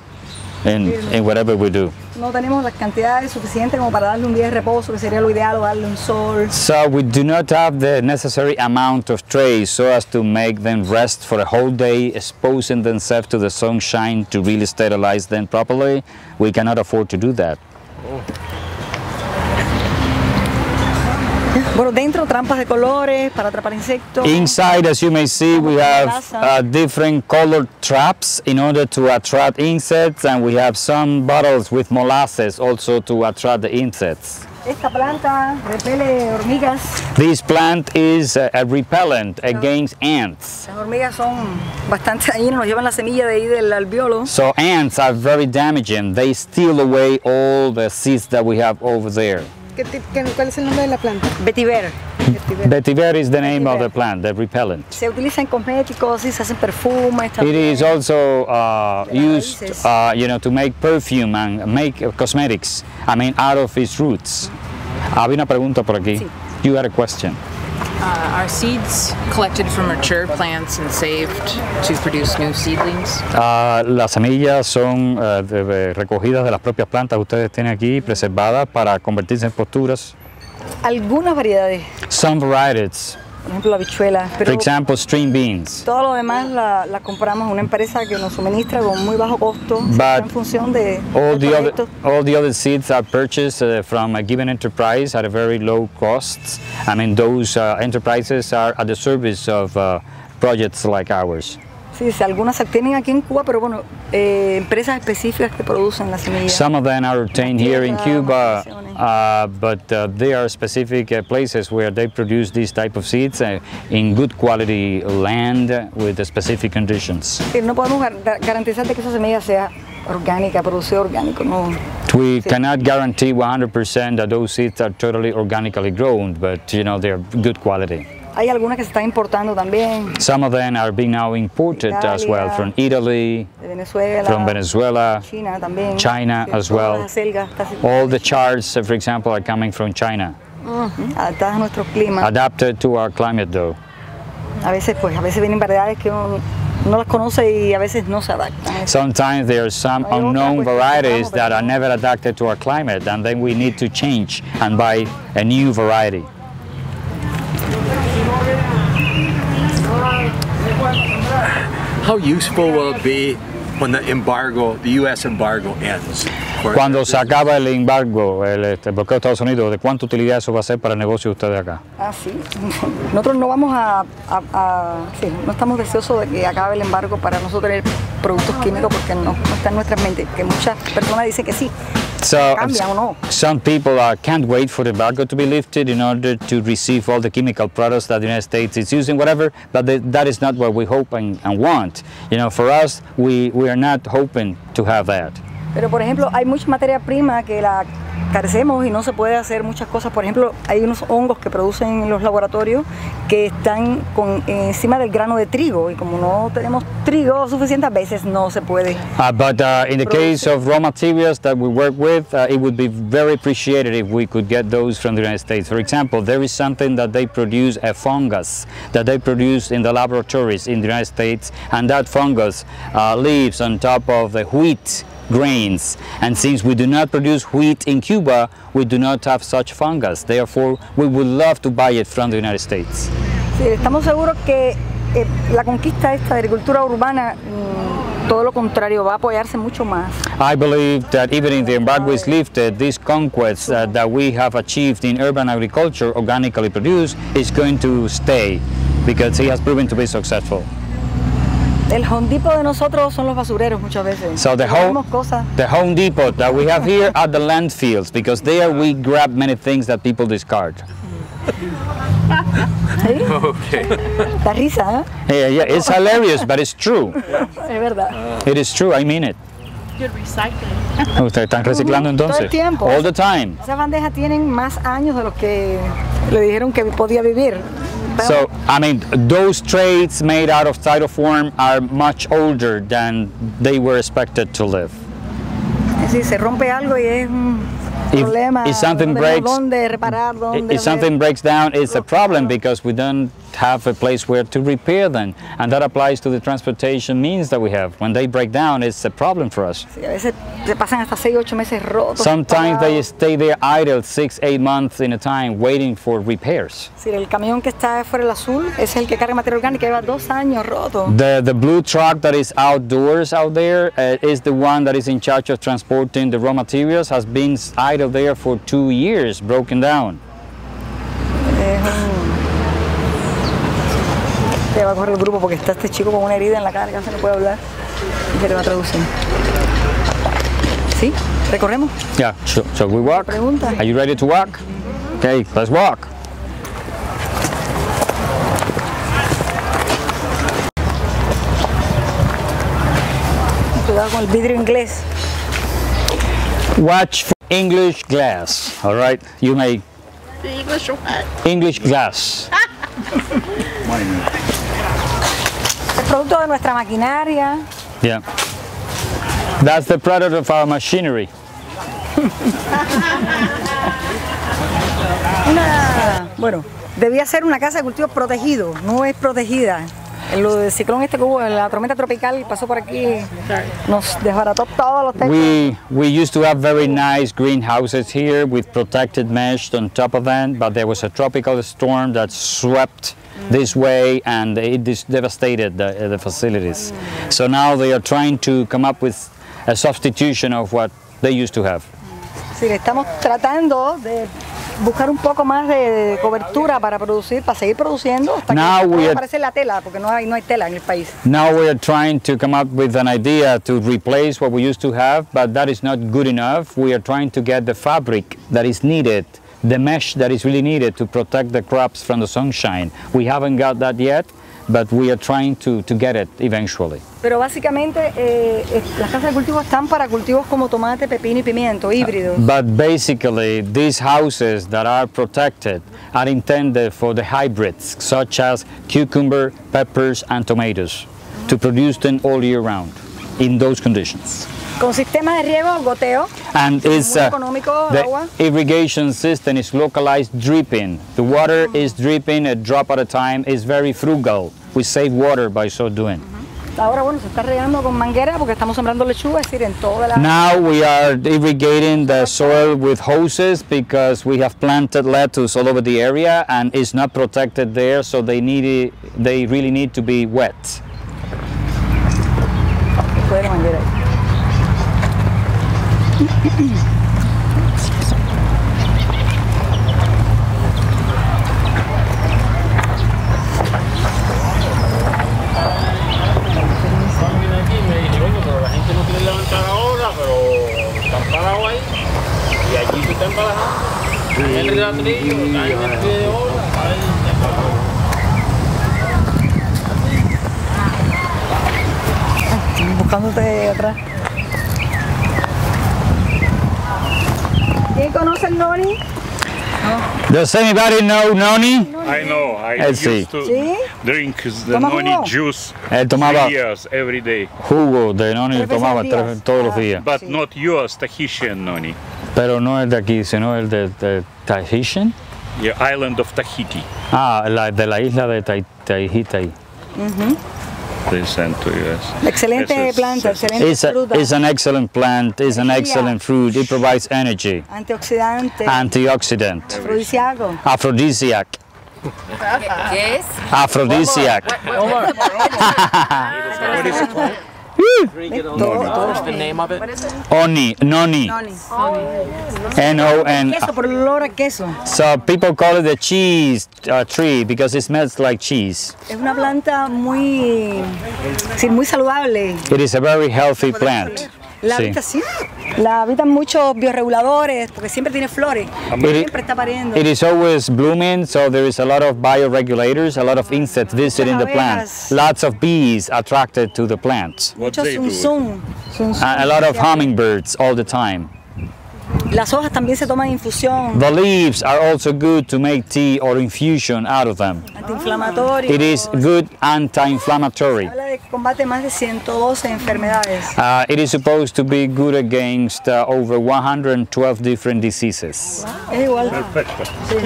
[SPEAKER 2] in, in whatever we do.
[SPEAKER 1] No tenemos las cantidades suficientes como para darle un día de reposo, que sería lo ideal, o darle un sol.
[SPEAKER 2] So we do not have the necessary amount of trays so as to make them rest for a whole day, exposing themselves to the sunshine to really sterilize them properly. We cannot afford to do that. Oh.
[SPEAKER 1] Bueno, dentro trampas de colores para atrapar insectos.
[SPEAKER 2] Inside, as you may see, we have uh, different colored traps in order to attract insects, and we have some bottles with molasses also to attract the insects.
[SPEAKER 1] Esta planta repele hormigas.
[SPEAKER 2] This plant is uh, a repellent against ants.
[SPEAKER 1] Las hormigas son bastante dañinas, nos llevan la semilla de ahí del albiolo.
[SPEAKER 2] So ants are very damaging. They steal away all the seeds that we have over there.
[SPEAKER 5] ¿Qué qué- ¿Cuál es el nombre de la planta?
[SPEAKER 1] Vetiver. Vetiver.
[SPEAKER 2] Vetiver is the name of the plant, the repellent.
[SPEAKER 1] Se utiliza en cosméticos se hacen perfumes.
[SPEAKER 2] It
[SPEAKER 1] también.
[SPEAKER 2] is also uh, used, uh, you know, to make perfume and make cosmetics. I mean, out of its roots. Había una pregunta por aquí.
[SPEAKER 1] Sí.
[SPEAKER 2] You had a question.
[SPEAKER 6] Uh, are seeds collected from mature plants and saved to produce new seedlings?
[SPEAKER 2] Ah, las semillas son uh, de- de- recogidas de las propias plantas que ustedes tienen aquí, preservadas para convertirse en posturas.
[SPEAKER 1] Algunas variedades,
[SPEAKER 2] Some varieties,
[SPEAKER 1] por ejemplo la bichuela,
[SPEAKER 2] for example, string beans.
[SPEAKER 1] todo lo demás la, la compramos a una empresa que nos suministra con muy bajo costo
[SPEAKER 2] But
[SPEAKER 1] en función de
[SPEAKER 2] All the other all the other seeds are purchased uh, from a given enterprise at a very low cost. I mean, those uh, enterprises are at the service of uh, projects like ours.
[SPEAKER 1] Sí, algunas se obtienen aquí en Cuba, pero bueno, eh, empresas específicas que producen las semillas.
[SPEAKER 2] Some of them are obtained here in Cuba, uh, but uh, there are specific uh, places where they produce these type of seeds uh, in good quality land with the specific conditions.
[SPEAKER 1] No podemos garantizar de que esa semilla sea orgánica, producida orgánico, no.
[SPEAKER 2] We cannot guarantee 100% that those seeds are totally organically grown, but you know they're good quality.
[SPEAKER 1] Hay algunas que se están importando también
[SPEAKER 2] Some of them are being now imported as well from Italy,
[SPEAKER 1] Venezuela,
[SPEAKER 2] from Venezuela.
[SPEAKER 1] China también.
[SPEAKER 2] China as well. All the charts, uh, for example, are coming from China,
[SPEAKER 1] a nuestro clima.
[SPEAKER 2] adapted to our climate though.
[SPEAKER 1] A veces, pues, a veces vienen variedades que uno no las conoce y a veces no se adaptan.
[SPEAKER 2] Sometimes there are some unknown varieties that are never adapted to our climate, and then we need to change and buy a new variety.
[SPEAKER 9] How useful will it be when the embargo, the U.S. embargo ends?
[SPEAKER 2] Cuando se acaba el embargo, el este, bloqueo de Estados Unidos, ¿de cuánta utilidad eso va a ser para el negocio de ustedes acá?
[SPEAKER 1] Ah, sí. Nosotros no vamos a, a- a- sí, no estamos deseosos de que acabe el embargo para nosotros tener productos químicos porque no, no está en nuestras mentes. Que muchas personas dicen que sí.
[SPEAKER 2] So
[SPEAKER 1] no.
[SPEAKER 2] some people uh, can't wait for the embargo to be lifted in order to receive all the chemical products that the United States is using, whatever. But th- that is not what we hope and, and want. You know, for us, we, we are not hoping to have that.
[SPEAKER 1] Pero por ejemplo, hay mucha materia prima que la carecemos y no se puede hacer muchas cosas. Por ejemplo, hay unos hongos que producen en los laboratorios que están con, encima del grano de trigo y como no tenemos trigo suficiente, a veces no se puede.
[SPEAKER 2] Uh, but uh, in the case of raw materials that we work with, uh, it would be very appreciated if we could get those from the United States. For example, there is something that they produce, a fungus, that they produce in the laboratories in the United States, and that fungus uh, lives on top of the wheat grains. And since we do not produce wheat in Cuba, we do not have such fungus. Therefore, we would love to buy it from the United States.
[SPEAKER 1] Sí, estamos seguros que eh, la conquista de esta agricultura urbana, mm, todo lo contrario, va a apoyarse mucho más.
[SPEAKER 2] I believe that even if the embargo is lifted, this conquest uh, that we have achieved in urban agriculture, organically produced, is going to stay because it has proven to be successful.
[SPEAKER 1] El Home Depot de nosotros son los basureros muchas veces.
[SPEAKER 2] So the home,
[SPEAKER 1] cosas.
[SPEAKER 2] the Home Depot that we have here are the landfills because there we grab many things that people discard.
[SPEAKER 1] ¿Sí?
[SPEAKER 9] Okay.
[SPEAKER 1] La risa,
[SPEAKER 2] Yeah, yeah, it's hilarious, but it's true.
[SPEAKER 1] ¿eh? Es verdad.
[SPEAKER 2] It is true, I mean it.
[SPEAKER 4] Good recycling.
[SPEAKER 2] ¿Ustedes están reciclando
[SPEAKER 1] Todo
[SPEAKER 2] entonces?
[SPEAKER 1] el tiempo.
[SPEAKER 2] All the time.
[SPEAKER 1] Esas bandejas tienen más años de los que le dijeron que podía vivir.
[SPEAKER 2] So, I mean, those trades made out of styrofoam are much older than they were expected to live.
[SPEAKER 1] Es se rompe algo y es
[SPEAKER 2] If- if something breaks- If something breaks down, it's a problem because we don't have a place where to repair them. And that applies to the transportation means that we have. When they break down, it's a problem for us.
[SPEAKER 1] Sí, a veces se pasan hasta 6, 8 meses rotos.
[SPEAKER 2] Sometimes they stay there idle six, eight months in a time waiting for repairs.
[SPEAKER 1] Es decir, el camión que está fuera el azul es el que carga materia orgánica, lleva dos años roto.
[SPEAKER 2] The, the blue truck that is outdoors out there uh, is the one that is in charge of transporting the raw materials, has been idle there for two years, broken down.
[SPEAKER 1] Va a correr el grupo porque está este chico con una herida en la cara, que no puede hablar. Y que le va a traducir. ¿Sí? ¿Recorremos?
[SPEAKER 2] Yeah, so, shall we walk?
[SPEAKER 1] Pregunta.
[SPEAKER 2] Are you ready to walk? Okay, let's walk.
[SPEAKER 1] Cuidado con el vidrio inglés.
[SPEAKER 2] Watch for English glass, all right? You may
[SPEAKER 4] The English what?
[SPEAKER 2] English glass.
[SPEAKER 1] Producto de nuestra maquinaria.
[SPEAKER 2] Yeah. That's the product of our machinery.
[SPEAKER 1] Una, bueno, debía ser una casa de cultivo protegido, no es protegida. Del ciclón este que hubo, la tormenta tropical pasó por aquí, nos desbarató todos los techos.
[SPEAKER 2] We we used to have very nice greenhouses here with protected mesh on top of them, but there was a tropical storm that swept this way and it devastated the, the facilities. So now they are trying to come up with a substitution of what they used to have.
[SPEAKER 1] Estamos tratando de buscar un poco más de cobertura para producir, para seguir produciendo hasta
[SPEAKER 2] Now
[SPEAKER 1] que
[SPEAKER 2] are-
[SPEAKER 1] aparecer la tela, porque no hay, no hay tela en el país.
[SPEAKER 2] Now we are trying to come up with an idea to replace what we used to have, but that is not good enough. We are trying to get the fabric that is needed, the mesh that is really needed to protect the crops from the sunshine. We haven't got that yet, but we are trying to, to get it eventually.
[SPEAKER 1] Pero básicamente eh, eh, las casas de cultivo están para cultivos como tomate, pepino y pimiento, híbridos.
[SPEAKER 2] But basically, these houses that are protected are intended for the hybrids, such as cucumber, peppers, and tomatoes, to produce them all year round in those conditions.
[SPEAKER 1] Con sistema de riego, goteo,
[SPEAKER 2] And it's uh,
[SPEAKER 1] económico,
[SPEAKER 2] the
[SPEAKER 1] agua.
[SPEAKER 2] irrigation system is localized dripping. The water is dripping a drop at a time. It's very frugal. We save water by so doing.
[SPEAKER 1] Ahora, bueno, se está regando con manguera porque estamos sembrando lechuga, es decir, en toda la...
[SPEAKER 2] Now we are irrigating the soil with hoses because we have planted lettuce all over the area and it's not protected there, so they need it, they really need to be wet.
[SPEAKER 1] Puede la manguera
[SPEAKER 10] de obra. ahí están parados.
[SPEAKER 1] Buscándote atrás. ¿Quién conoce el noni?
[SPEAKER 2] Does anybody know noni?
[SPEAKER 11] I know. I
[SPEAKER 2] Let's see.
[SPEAKER 11] used to
[SPEAKER 1] ¿Sí?
[SPEAKER 11] drink the noni
[SPEAKER 1] jugo.
[SPEAKER 11] juice
[SPEAKER 2] Él tomaba
[SPEAKER 11] three years every day,
[SPEAKER 2] jugo de noni, tomaba todos los
[SPEAKER 1] Ah.
[SPEAKER 2] días.
[SPEAKER 11] but not yours, Tahitian noni.
[SPEAKER 2] Pero no el de aquí, sino el de, de Tahitian.
[SPEAKER 11] Yeah, island of Tahiti.
[SPEAKER 2] Ah, la, de la isla de Tai- Tahiti.
[SPEAKER 11] They sent to us.
[SPEAKER 1] Excelente planta, excelente
[SPEAKER 2] It's, a,
[SPEAKER 1] fruta.
[SPEAKER 2] it's an excellent plant, it's an excellent fruit, it provides energy,
[SPEAKER 1] Antioxidante,
[SPEAKER 2] antioxidant,
[SPEAKER 1] afrodisíaco.
[SPEAKER 2] aphrodisiac.
[SPEAKER 12] ¿Qué es?
[SPEAKER 2] Aphrodisiac.
[SPEAKER 8] What is it called? What's the name of it?
[SPEAKER 2] Oni, noni,
[SPEAKER 1] Noni.
[SPEAKER 2] N-O-N.
[SPEAKER 1] Queso, por olor a queso.
[SPEAKER 2] So people call it the cheese uh, tree because it smells like cheese.
[SPEAKER 1] Es una planta muy, sí, muy saludable.
[SPEAKER 2] It is a very healthy plant.
[SPEAKER 1] La
[SPEAKER 2] Sí.
[SPEAKER 1] habita sí. La habitan muchos bioreguladores porque siempre tiene flores. Siempre está pariendo.
[SPEAKER 2] It is always blooming, so there is a lot of bioregulators, a lot of insects visiting the plant, lots of bees attracted to the plant,
[SPEAKER 11] What
[SPEAKER 1] Mucho
[SPEAKER 11] they do.
[SPEAKER 1] zunzún. zunzún.
[SPEAKER 2] and a lot of hummingbirds all the time.
[SPEAKER 1] Las hojas también se toman infusión.
[SPEAKER 2] The leaves are also good to make tea or infusion out of them.
[SPEAKER 1] Antiinflamatorio.
[SPEAKER 2] It is good anti-inflammatory.
[SPEAKER 1] Habla de combate más de 112 enfermedades.
[SPEAKER 2] Uh, it is supposed to be good against uh, over 112 different diseases.
[SPEAKER 1] Es igual. Sí,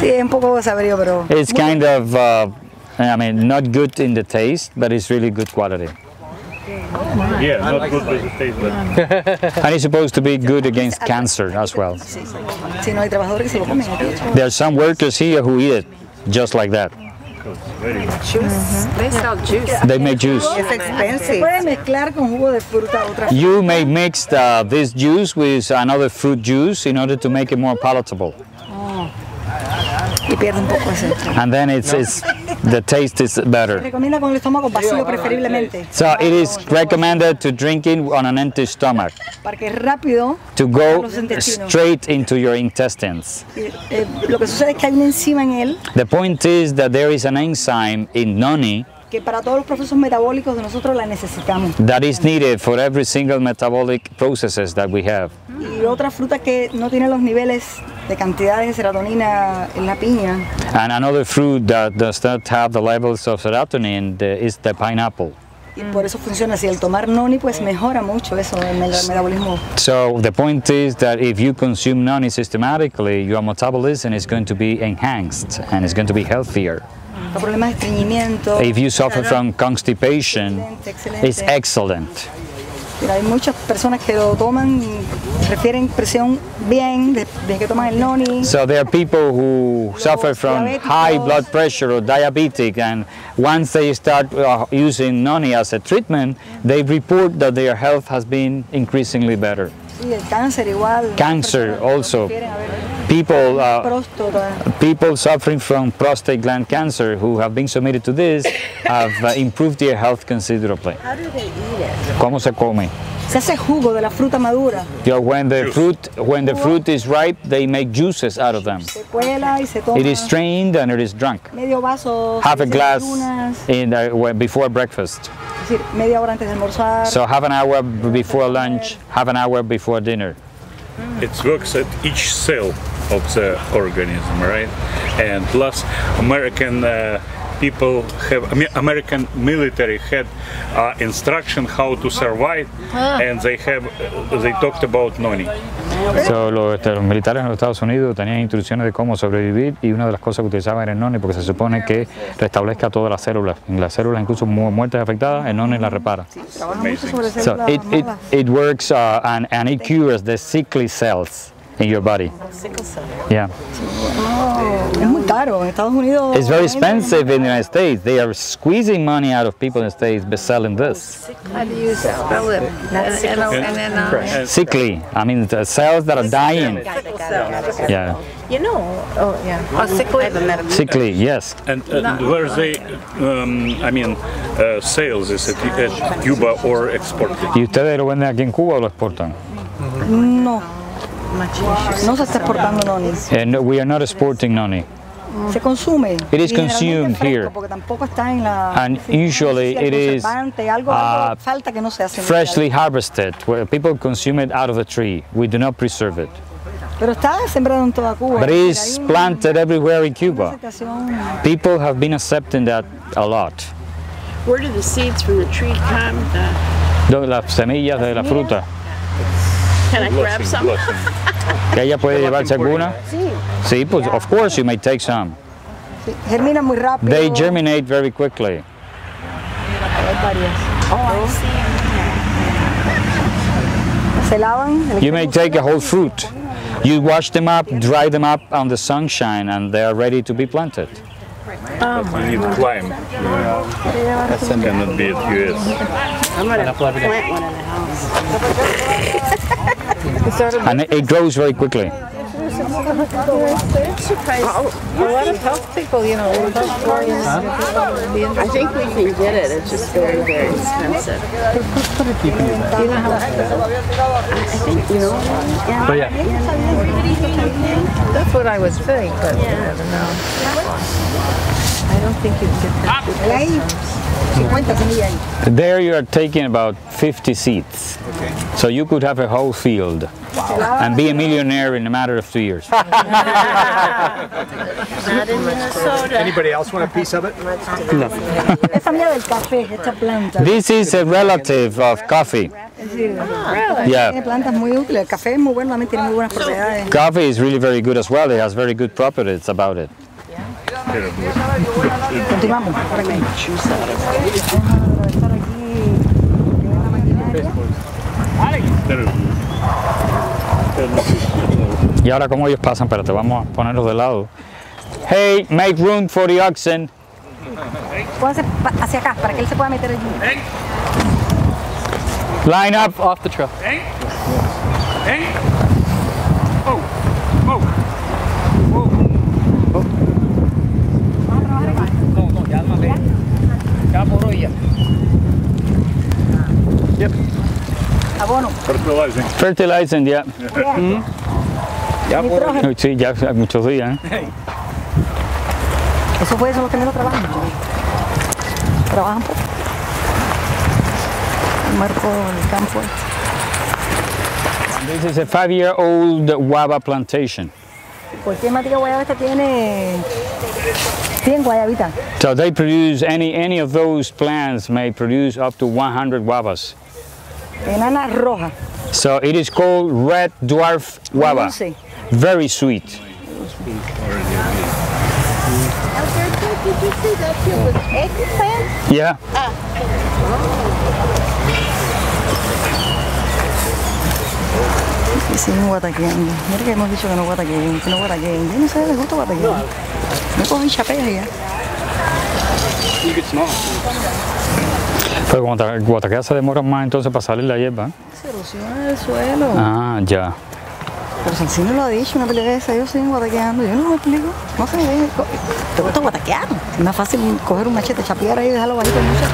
[SPEAKER 1] sí, es un poco sabrio, pero.
[SPEAKER 2] It's kind of, uh, I mean, not good in the taste, but it's really good quality.
[SPEAKER 11] Yeah, not good with the taste, but
[SPEAKER 2] And it's supposed to be good against cancer as well.
[SPEAKER 1] Sí, sí, no hay trabajadores que se lo comen. aquí.
[SPEAKER 2] There are some workers here who eat it just like that.
[SPEAKER 11] very
[SPEAKER 12] Juice. They sell juice.
[SPEAKER 2] They make juice.
[SPEAKER 1] Se puede mezclar con jugo de fruta otra
[SPEAKER 2] You may mix uh, this juice with another fruit juice in order to make it more palatable.
[SPEAKER 1] y pierde un poco ese.
[SPEAKER 2] And then it's, it's the taste is better.
[SPEAKER 1] Recomienda con el estómago vacío preferiblemente.
[SPEAKER 2] So it is recommended to drink it on an empty stomach,
[SPEAKER 1] Para que rápido
[SPEAKER 2] to go straight into your intestines.
[SPEAKER 1] eh, eh, lo que sucede es que hay una enzima en él
[SPEAKER 2] The point is that there is an enzyme in noni
[SPEAKER 1] que para todos los procesos metabólicos de nosotros la necesitamos.
[SPEAKER 2] that is needed for every single metabolic processes that we have.
[SPEAKER 1] Y otra fruta que no tiene los niveles de cantidades de serotonina en la piña
[SPEAKER 2] And another fruit that does not have the levels of serotonin is the pineapple.
[SPEAKER 1] y por eso funciona así. El tomar noni pues mejora mucho eso, el metabolismo.
[SPEAKER 2] So the point is that if you consume noni systematically, your metabolism is going to be enhanced and it's going to be healthier.
[SPEAKER 1] Los problemas de estreñimiento.
[SPEAKER 2] If you suffer from constipation,
[SPEAKER 1] Excelente, excelente.
[SPEAKER 2] it's excellent.
[SPEAKER 1] Hay muchas personas que lo toman, presión bien, de, de que toman el noni.
[SPEAKER 2] So there are people who suffer from high blood pressure or diabetic, and once they start uh, using noni as a treatment, they report that their health has been increasingly better.
[SPEAKER 1] Sí, el cáncer igual.
[SPEAKER 2] Cancer also.
[SPEAKER 1] Refieren a ver,
[SPEAKER 2] People, uh, people suffering from prostate gland cancer who have been submitted to this have uh, improved their health considerably.
[SPEAKER 1] How do they eat it?
[SPEAKER 2] ¿Cómo se come?
[SPEAKER 1] Se hace jugo de la fruta madura.
[SPEAKER 2] You know, when the fruit when the fruit is ripe, they make juices out of them.
[SPEAKER 1] Se cuela y se toma
[SPEAKER 2] It is strained and it is drunk.
[SPEAKER 1] medio vaso.
[SPEAKER 2] Half a
[SPEAKER 1] seis
[SPEAKER 2] glass
[SPEAKER 1] ayunas,
[SPEAKER 2] in uh, when- before breakfast.
[SPEAKER 1] Es decir, media hora antes de almorzar.
[SPEAKER 2] So half an hour before lunch, half an hour before dinner.
[SPEAKER 11] it works at each cell of the organism, right? And plus, American uh, people have Ame- American military had uh, instruction how to survive, and they have uh, they talked about noni.
[SPEAKER 2] So, los, este, los militares en los Estados Unidos tenían instrucciones de cómo sobrevivir y una de las cosas que utilizaban era el noni porque se supone que restablezca todas las células. En las células incluso mu- muertas afectadas, el noni las repara. So it, it, it works uh, and, and it cures the sickly cells in your body. Yeah.
[SPEAKER 1] Es muy caro. En Estados Unidos.
[SPEAKER 2] It's very expensive in the United States. They are squeezing money out of people in the States by selling this.
[SPEAKER 7] How do you spell it? N-O-N-N-I.
[SPEAKER 2] Sickly. I mean, the cells that are dying. Yeah.
[SPEAKER 7] You know, oh yeah. Oh, sickly.
[SPEAKER 2] Sickly, yes.
[SPEAKER 11] And, and where they, um, I mean, uh, sales is it at Cuba or exported?
[SPEAKER 2] ¿Y ustedes lo venden aquí en Cuba o lo exportan?
[SPEAKER 1] No. No se está exportando noni.
[SPEAKER 2] And we are not exporting noni.
[SPEAKER 1] Se consume.
[SPEAKER 2] It is consumed here.
[SPEAKER 1] Porque tampoco está en la.
[SPEAKER 2] And usually it is uh,
[SPEAKER 1] algo falta que no se hace. en
[SPEAKER 2] freshly harvested, where people consume it out of the tree. We do not preserve it.
[SPEAKER 1] Pero está sembrado en toda Cuba.
[SPEAKER 2] but
[SPEAKER 1] Hay
[SPEAKER 2] it's planted everywhere in Cuba. People have been accepting that a lot.
[SPEAKER 13] Where do the seeds from the tree come? The-
[SPEAKER 2] Do- Las semillas de la fruta.
[SPEAKER 13] Can I grab some?
[SPEAKER 2] ¿Que ella puede llevarse alguna?
[SPEAKER 1] Sí,
[SPEAKER 2] Sí, pues of course you may take some.
[SPEAKER 1] sí, germinan muy rápido.
[SPEAKER 2] They germinate very quickly.
[SPEAKER 1] Hay varias.
[SPEAKER 13] Oh, I see.
[SPEAKER 1] Se lavan. el
[SPEAKER 2] You may take a whole fruit. You wash them up, dry them up on the sunshine, and they are ready to be planted.
[SPEAKER 13] Oh,
[SPEAKER 11] You need to climb. That cannot be at US.
[SPEAKER 13] I'm gonna plant one in the house.
[SPEAKER 2] And it, it grows very quickly.
[SPEAKER 7] They're surprised. A lot of health people, you know, health warriors,
[SPEAKER 13] Huh?
[SPEAKER 7] people
[SPEAKER 13] I think we can get it. It's just very, very expensive.
[SPEAKER 7] You know how much?
[SPEAKER 13] I think you know. Yeah.
[SPEAKER 7] But yeah. That's what I would think, but you never know. I don't think you'd get that. Ah!
[SPEAKER 1] Él ahí, 50 semillas ahí.
[SPEAKER 2] There you are taking about 50 seeds. So you could have a whole field and be a millionaire in a matter of two years.
[SPEAKER 13] Not in Minnesota.
[SPEAKER 9] Anybody else want a piece of it?
[SPEAKER 1] Es familia del café, esta planta.
[SPEAKER 2] This is a relative of coffee. Yeah.
[SPEAKER 1] Tiene plantas muy útiles. El café es muy bueno, también tiene muy buenas propiedades.
[SPEAKER 2] Coffee is really very good as well. It has very good properties about it.
[SPEAKER 1] Continuamos. aquí.
[SPEAKER 2] Y ahora como ellos pasan, espérate, vamos a ponerlos de lado. Hey, make room for the oxen.
[SPEAKER 1] Pónganse pa- hacia acá para que él se pueda meter allí.
[SPEAKER 2] Line up.
[SPEAKER 14] Off the trail.
[SPEAKER 10] Ya por hoy ya.
[SPEAKER 1] Abono.
[SPEAKER 11] Fertilizing.
[SPEAKER 2] Fertilizing, yeah.
[SPEAKER 10] Ya por hoy.
[SPEAKER 2] Sí, ya muchos días. ¿eh?
[SPEAKER 1] Eso fue eso lo que no trabajan. Trabajan poco. El marco del campo.
[SPEAKER 2] This is a five-year-old guava plantation.
[SPEAKER 1] Cualquier mática guayaba esta tiene 100 guayabitas.
[SPEAKER 2] So they produce any any of those plants may produce up to 100 guavas.
[SPEAKER 1] Enana roja.
[SPEAKER 2] So it is called red dwarf guava.
[SPEAKER 1] Dulce.
[SPEAKER 13] Did
[SPEAKER 2] Very sweet.
[SPEAKER 13] you
[SPEAKER 2] Yeah.
[SPEAKER 1] Y siguen guataqueando. Mira que hemos dicho que no guataqueen, que no guataqueen. Yo no sé, les gusta guataquear. Me cogí chapea ya.
[SPEAKER 2] Pero guata- guataquea se demora más entonces para salir la hierba. ¿eh?
[SPEAKER 1] Se erosiona el suelo.
[SPEAKER 2] Ah, ya.
[SPEAKER 1] Pero Sancino lo ha dicho, una pelea de esa, ellos siguen guataqueando. Yo no me explico. No sé, eh, te gusta guataquear. Es más fácil coger un machete, chapear ahí y dejarlo bajito el machete.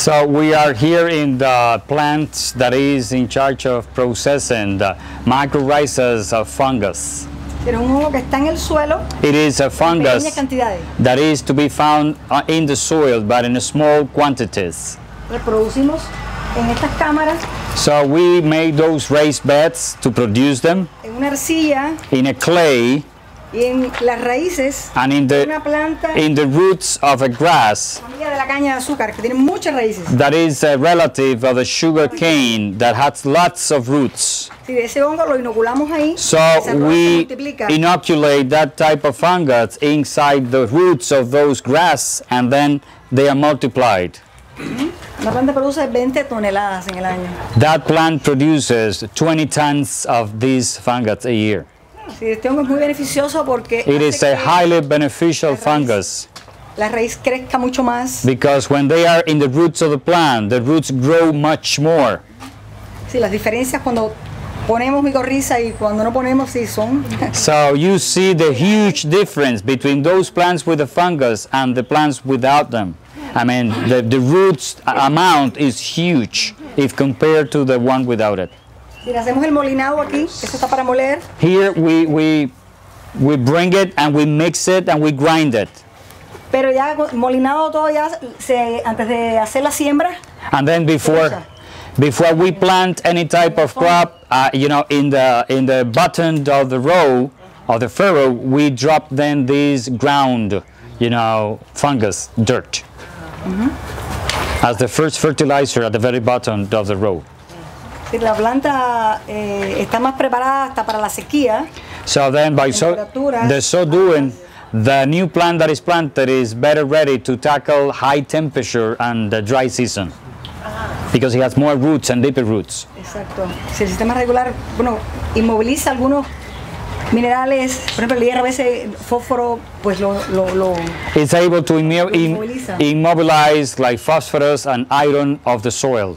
[SPEAKER 2] So we are here in the plant that is in charge of processing the mycorrhizas of fungus.
[SPEAKER 1] Pero un hongo que está en el suelo,
[SPEAKER 2] It is a fungus that is to be found uh, in the soil but in small quantities.
[SPEAKER 1] Reproducimos en estas cámaras,
[SPEAKER 2] So we made those raised beds to produce them
[SPEAKER 1] en una arcilla
[SPEAKER 2] in a clay
[SPEAKER 1] y en las raíces
[SPEAKER 2] and in
[SPEAKER 1] de
[SPEAKER 2] the
[SPEAKER 1] una planta
[SPEAKER 2] in the roots of a grass
[SPEAKER 1] familia de la caña de azúcar que tiene muchas raíces.
[SPEAKER 2] that is a relative of the sugar cane that has lots of roots.
[SPEAKER 1] Si ese hongo lo inoculamos ahí,
[SPEAKER 2] So
[SPEAKER 1] se arroja, se
[SPEAKER 2] we inoculate that type of fungus inside the roots of those grass and then they are multiplied.
[SPEAKER 1] La planta produce 20 toneladas en el año.
[SPEAKER 2] That plant produces 20 tons of these fungus a year.
[SPEAKER 1] Sí, este hongo es muy beneficioso porque
[SPEAKER 2] It is a highly beneficial fungus
[SPEAKER 1] la raíz crezca mucho más.
[SPEAKER 2] because when they are in the roots of the plant, the roots grow much more.
[SPEAKER 1] Sí, las diferencias cuando ponemos micorriza y cuando no ponemos sí son.
[SPEAKER 2] So you see the huge difference between those plants with the fungus and the plants without them. I mean, the, the roots amount is huge if compared to the one without it.
[SPEAKER 1] Si hacemos el molinado aquí, eso está para moler,
[SPEAKER 2] Here we, we, we bring it and we mix it and we grind it.
[SPEAKER 1] Pero ya molinado todo ya se, antes de hacer la siembra,
[SPEAKER 2] And then before before we plant any type of crop, uh, you know, in the in the bottom of the row of the furrow, we drop then this ground, you know, fungus, dirt, as the first fertilizer at the very bottom of the row.
[SPEAKER 1] La planta eh, está más preparada hasta para la sequía,
[SPEAKER 2] So then by so the so doing, the new plant that is planted is better ready to tackle high temperature and the dry season. Because it has more roots and deeper roots.
[SPEAKER 1] exacto. Si el sistema regular, bueno, inmoviliza algunos minerales, por ejemplo, el hierro a veces, fósforo, pues lo, lo, lo
[SPEAKER 2] It's able to immobilize like phosphorus and iron of the soil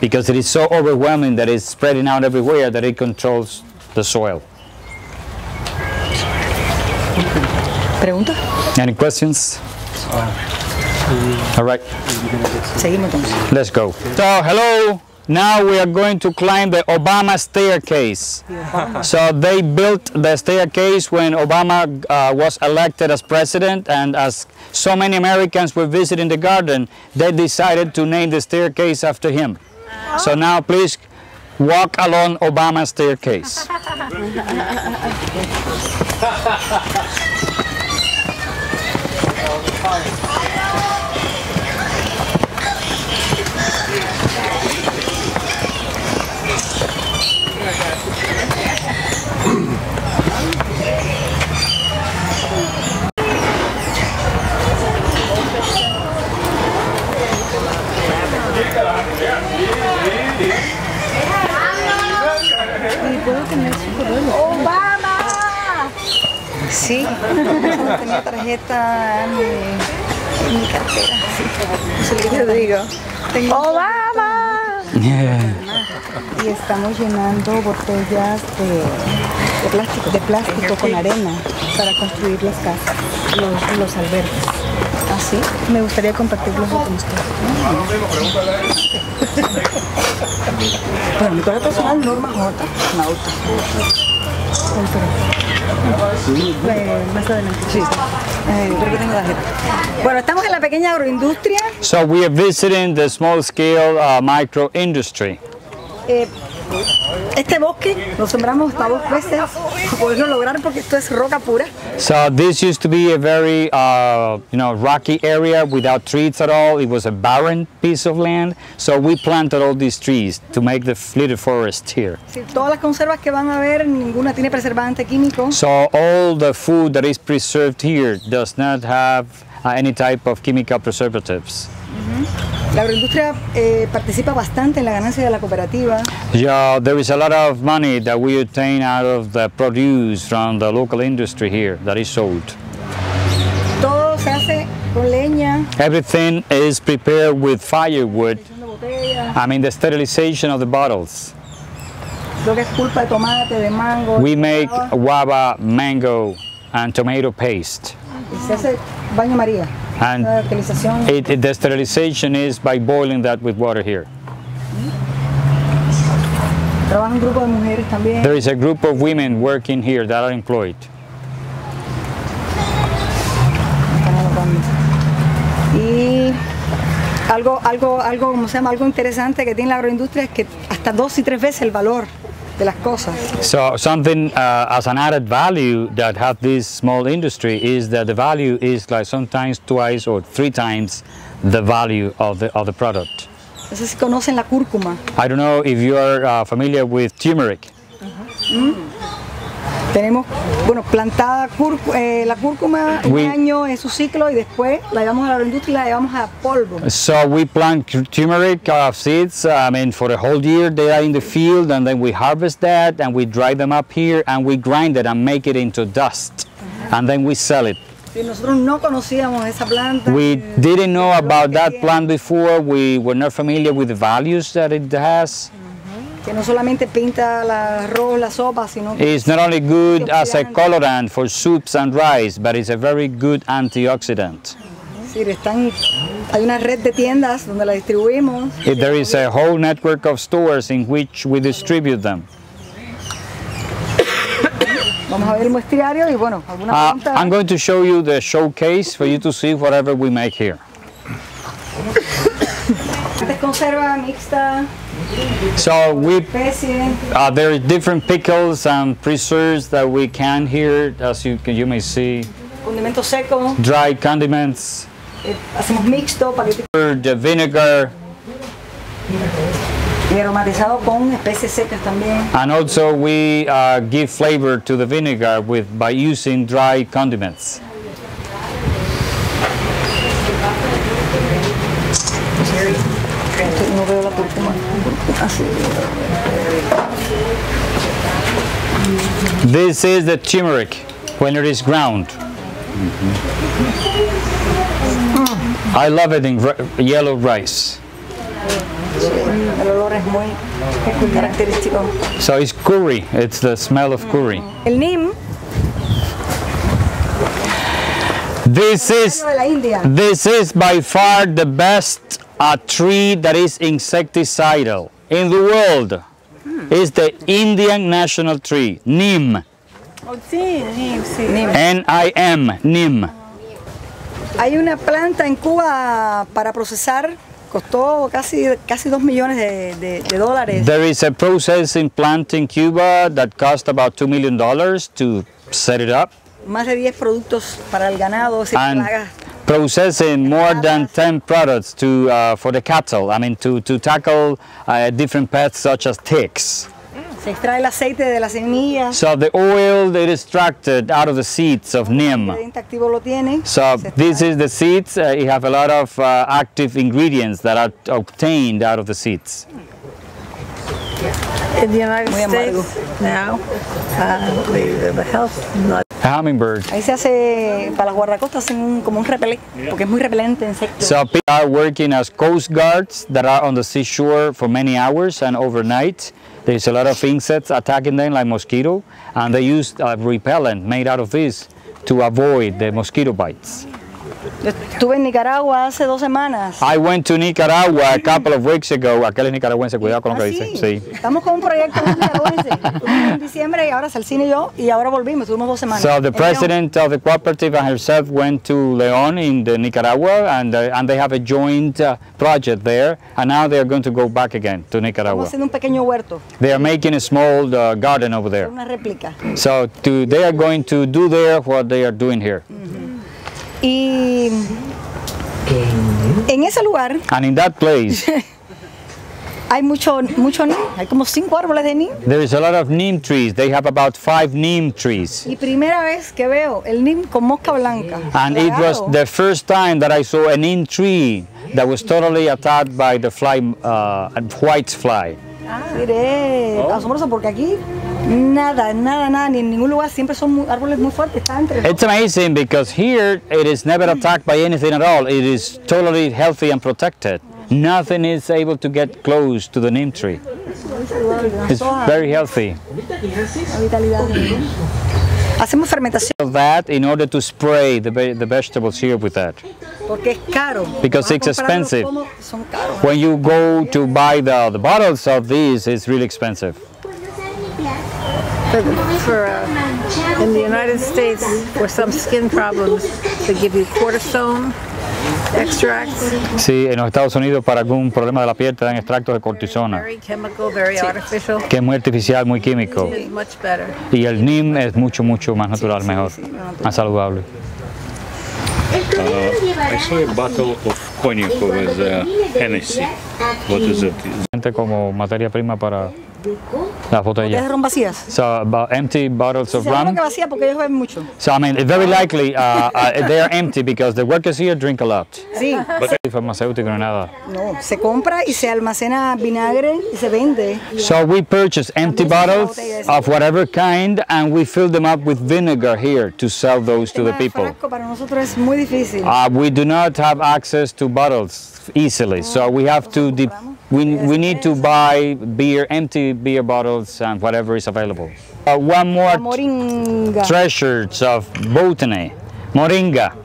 [SPEAKER 2] because it is so overwhelming that it's spreading out everywhere that it controls the soil.
[SPEAKER 1] pregunta.
[SPEAKER 2] Any questions? All right, let's go. So, hello. Now we are going to climb the Obama staircase. So they built the staircase when Obama uh, was elected as president, and as so many Americans were visiting the garden, they decided to name the staircase after him. So now please walk along Obama staircase.
[SPEAKER 1] Sí, tenía tarjeta en mi, en mi cartera. Sí. Que yo digo. Tengo ¡Obama! Y estamos llenando botellas de, de plástico, de plástico con arena para construir las casas, los, los albergues. Así, me gustaría compartirlos con ustedes. Bueno, mi correo personal Norma J. Nauta. Ahí sí. Pues, más adelante. Sí.
[SPEAKER 2] So we are visiting the small scale uh, micro industry.
[SPEAKER 1] Este bosque lo sembramos hasta dos veces para poderlo lograr porque esto es roca pura.
[SPEAKER 2] So this used to be a very, uh, you know, rocky area without trees at all. It was a barren piece of land. So we planted all these trees to make the little forest here.
[SPEAKER 1] Sí, todas las conservas que van a ver, ninguna tiene preservante químico.
[SPEAKER 2] So all the food that is preserved here does not have any type of chemical preservatives.
[SPEAKER 1] La agroindustria eh, participa bastante en la ganancia de la cooperativa.
[SPEAKER 2] Yeah, there is a lot of money that we obtain out of the produce from the local industry here that is sold.
[SPEAKER 1] Todo se hace con leña,
[SPEAKER 2] Everything is prepared with firewood. I mean the sterilization of the bottles.
[SPEAKER 1] Creo que es culpa de tomate, de mango.
[SPEAKER 2] We make
[SPEAKER 1] guava,
[SPEAKER 2] mango, and tomato paste.
[SPEAKER 1] Se hace baño María.
[SPEAKER 2] And it, it- the sterilization is by boiling that with water here. There is a group of women working here that are employed.
[SPEAKER 1] Y algo, algo, algo, ¿cómo se llama? Algo interesante que tiene la agroindustria es que hasta dos y tres veces el valor de las cosas.
[SPEAKER 2] So something uh, as an added value that have this small industry is that the value is like sometimes twice or three times the value of the, of the product.
[SPEAKER 1] No sé si conocen la cúrcuma.
[SPEAKER 2] I don't know if you are uh, familiar with turmeric.
[SPEAKER 1] ¿Mm? Tenemos, bueno, plantada eh, la cúrcuma un año en su ciclo y después la llevamos a la agroindustria y la llevamos a polvo.
[SPEAKER 2] So we plant turmeric uh, seeds. uh, I mean, for the whole year they are in the field, and then we harvest that and we dry them up here and we grind it and make it into dust, and then we sell it.
[SPEAKER 1] Y nosotros no conocíamos esa planta.
[SPEAKER 2] We didn't know about that plant before. We were not familiar with the values that it has.
[SPEAKER 1] Que no solamente pinta la arroz, la sopa, sino que
[SPEAKER 2] It's not only good as a colorant for soups and rice, but it's a very good antioxidant.
[SPEAKER 1] decir, están, hay una red de tiendas donde la distribuimos.
[SPEAKER 2] There is a whole network of stores in which we distribute them.
[SPEAKER 1] Vamos a ver el muestriario y bueno, alguna pregunta.
[SPEAKER 2] Ah, I'm going to show you the showcase for you to see whatever we make here.
[SPEAKER 1] Conserva mixta,
[SPEAKER 2] So we uh, there are different pickles and preserves that we can here, as you you may see.
[SPEAKER 1] condimento seco,
[SPEAKER 2] Dry condiments,
[SPEAKER 1] eh, hacemos mixto,
[SPEAKER 2] the vinegar,
[SPEAKER 1] y aromatizado con especies secas también.
[SPEAKER 2] and also we uh, give flavor to the vinegar with by using dry condiments.
[SPEAKER 1] No veo la cúrcuma. Así.
[SPEAKER 2] This is the turmeric when it is ground. I love it in yellow rice.
[SPEAKER 1] El olor es muy característico.
[SPEAKER 2] So it's curry. It's the smell of curry.
[SPEAKER 1] El neem,
[SPEAKER 2] This is
[SPEAKER 1] de la India.
[SPEAKER 2] this is by far the best uh, tree that is insecticidal in the world. It's the Indian national tree, neem.
[SPEAKER 7] Oh, sí, sí, sí.
[SPEAKER 2] N-I-M, neem.
[SPEAKER 1] Hay una planta en Cuba para procesar, costó casi, casi 2 millones de, de- de dólares.
[SPEAKER 2] There is a processing plant in Cuba that cost about two million dollars to set it up.
[SPEAKER 1] Más de 10 productos para el ganado, sin plagas.
[SPEAKER 2] Processing more than 10 products to uh, for the cattle. I mean to to tackle uh, different pests such as ticks.
[SPEAKER 1] Se extrae el aceite de la semilla,
[SPEAKER 2] So the oil that is extracted out of the seeds of neem.
[SPEAKER 1] ingrediente activo lo tiene.
[SPEAKER 2] So this is the seeds. Uh, you have a lot of uh, active ingredients that are obtained out of the seeds.
[SPEAKER 7] In the United
[SPEAKER 1] Muy amargo.
[SPEAKER 7] States now, uh, the, the health not
[SPEAKER 2] hummingbird.
[SPEAKER 1] Ahí se hace, para las guardacostas, hacen un- como un repelente, porque es muy repelente insectos.
[SPEAKER 2] So people are working as coast guards that are on the seashore for many hours and overnight. There's a lot of insects attacking them like mosquito and they use a repellent made out of this to avoid the mosquito bites.
[SPEAKER 1] Estuve en Nicaragua hace dos semanas.
[SPEAKER 2] I went to Nicaragua a couple of weeks ago. Aquel es nicaragüense, cuidado con lo que
[SPEAKER 1] Ah,
[SPEAKER 2] dice.
[SPEAKER 1] sí.
[SPEAKER 2] Sí.
[SPEAKER 1] Estamos con un proyecto nicaragüense. En diciembre y ahora Salcine y yo, y ahora volvimos, tuvimos dos semanas.
[SPEAKER 2] So the
[SPEAKER 1] En León.
[SPEAKER 2] president of the cooperative and herself went to Leon in the Nicaragua and, uh, and they have a joint uh, project there and now they are going to go back again to
[SPEAKER 1] Estamos
[SPEAKER 2] Nicaragua.
[SPEAKER 1] haciendo un pequeño huerto,
[SPEAKER 2] They are making a small uh, garden over there.
[SPEAKER 1] una réplica.
[SPEAKER 2] So to, they are going to do there what they are doing here.
[SPEAKER 1] Y en ese lugar
[SPEAKER 2] And in that place,
[SPEAKER 1] hay mucho, mucho neem, hay como cinco árboles de neem.
[SPEAKER 2] there is a lot of neem trees. They have about five neem trees.
[SPEAKER 1] Y primera vez que veo el neem con mosca blanca.
[SPEAKER 2] And it was the first time that I saw a neem tree that was totally attacked by the fly, uh, white fly.
[SPEAKER 1] Mire, asombroso porque aquí nada, nada, nada, ni en ningún lugar siempre son muy- árboles muy fuertes, están entre
[SPEAKER 2] It's amazing because here it is never attacked by anything at all. It is totally healthy and protected. Nothing is able to get close to the neem tree. It's very healthy.
[SPEAKER 1] Hacemos fermentación
[SPEAKER 2] that in order to spray the, the vegetables here with that.
[SPEAKER 1] porque es caro.
[SPEAKER 2] Because it's expensive.
[SPEAKER 1] como- son caros.
[SPEAKER 2] When you go to buy the, the bottles of these, it's really expensive.
[SPEAKER 7] But for uh, in the United States, for some skin problems, they give you cortisone extracts,
[SPEAKER 2] Sí, en los Estados Unidos para algún problema de la piel te dan extractos de cortisona,
[SPEAKER 7] very chemical, very artificial.
[SPEAKER 2] que es muy artificial, muy químico.
[SPEAKER 7] It's much better.
[SPEAKER 2] Y el NIM es mucho, mucho más natural, mejor, más saludable.
[SPEAKER 11] Uh, I saw a bottle of cognac with uh, Hennessy. What is it?
[SPEAKER 2] Gente como materia prima para las
[SPEAKER 1] Botellas de
[SPEAKER 2] botellas.
[SPEAKER 1] ron vacías.
[SPEAKER 2] So about empty bottles of rum.
[SPEAKER 1] que vacía porque ellos beben mucho.
[SPEAKER 2] So I mean, it's very likely uh, uh, they are empty because the workers here drink a lot.
[SPEAKER 1] Sí.
[SPEAKER 2] But farmacéutico no nada.
[SPEAKER 1] No, se compra y se almacena vinagre y se vende.
[SPEAKER 2] So we purchase empty bottles of whatever kind and we fill them up with vinegar here to sell those to the people.
[SPEAKER 1] Frasco para nosotros es muy difícil.
[SPEAKER 2] Uh, we do not have access to bottles easily, so we have to we, we need to buy beer, empty beer bottles and whatever is available. Uh, one more
[SPEAKER 1] moringa.
[SPEAKER 2] treasures of botany, moringa.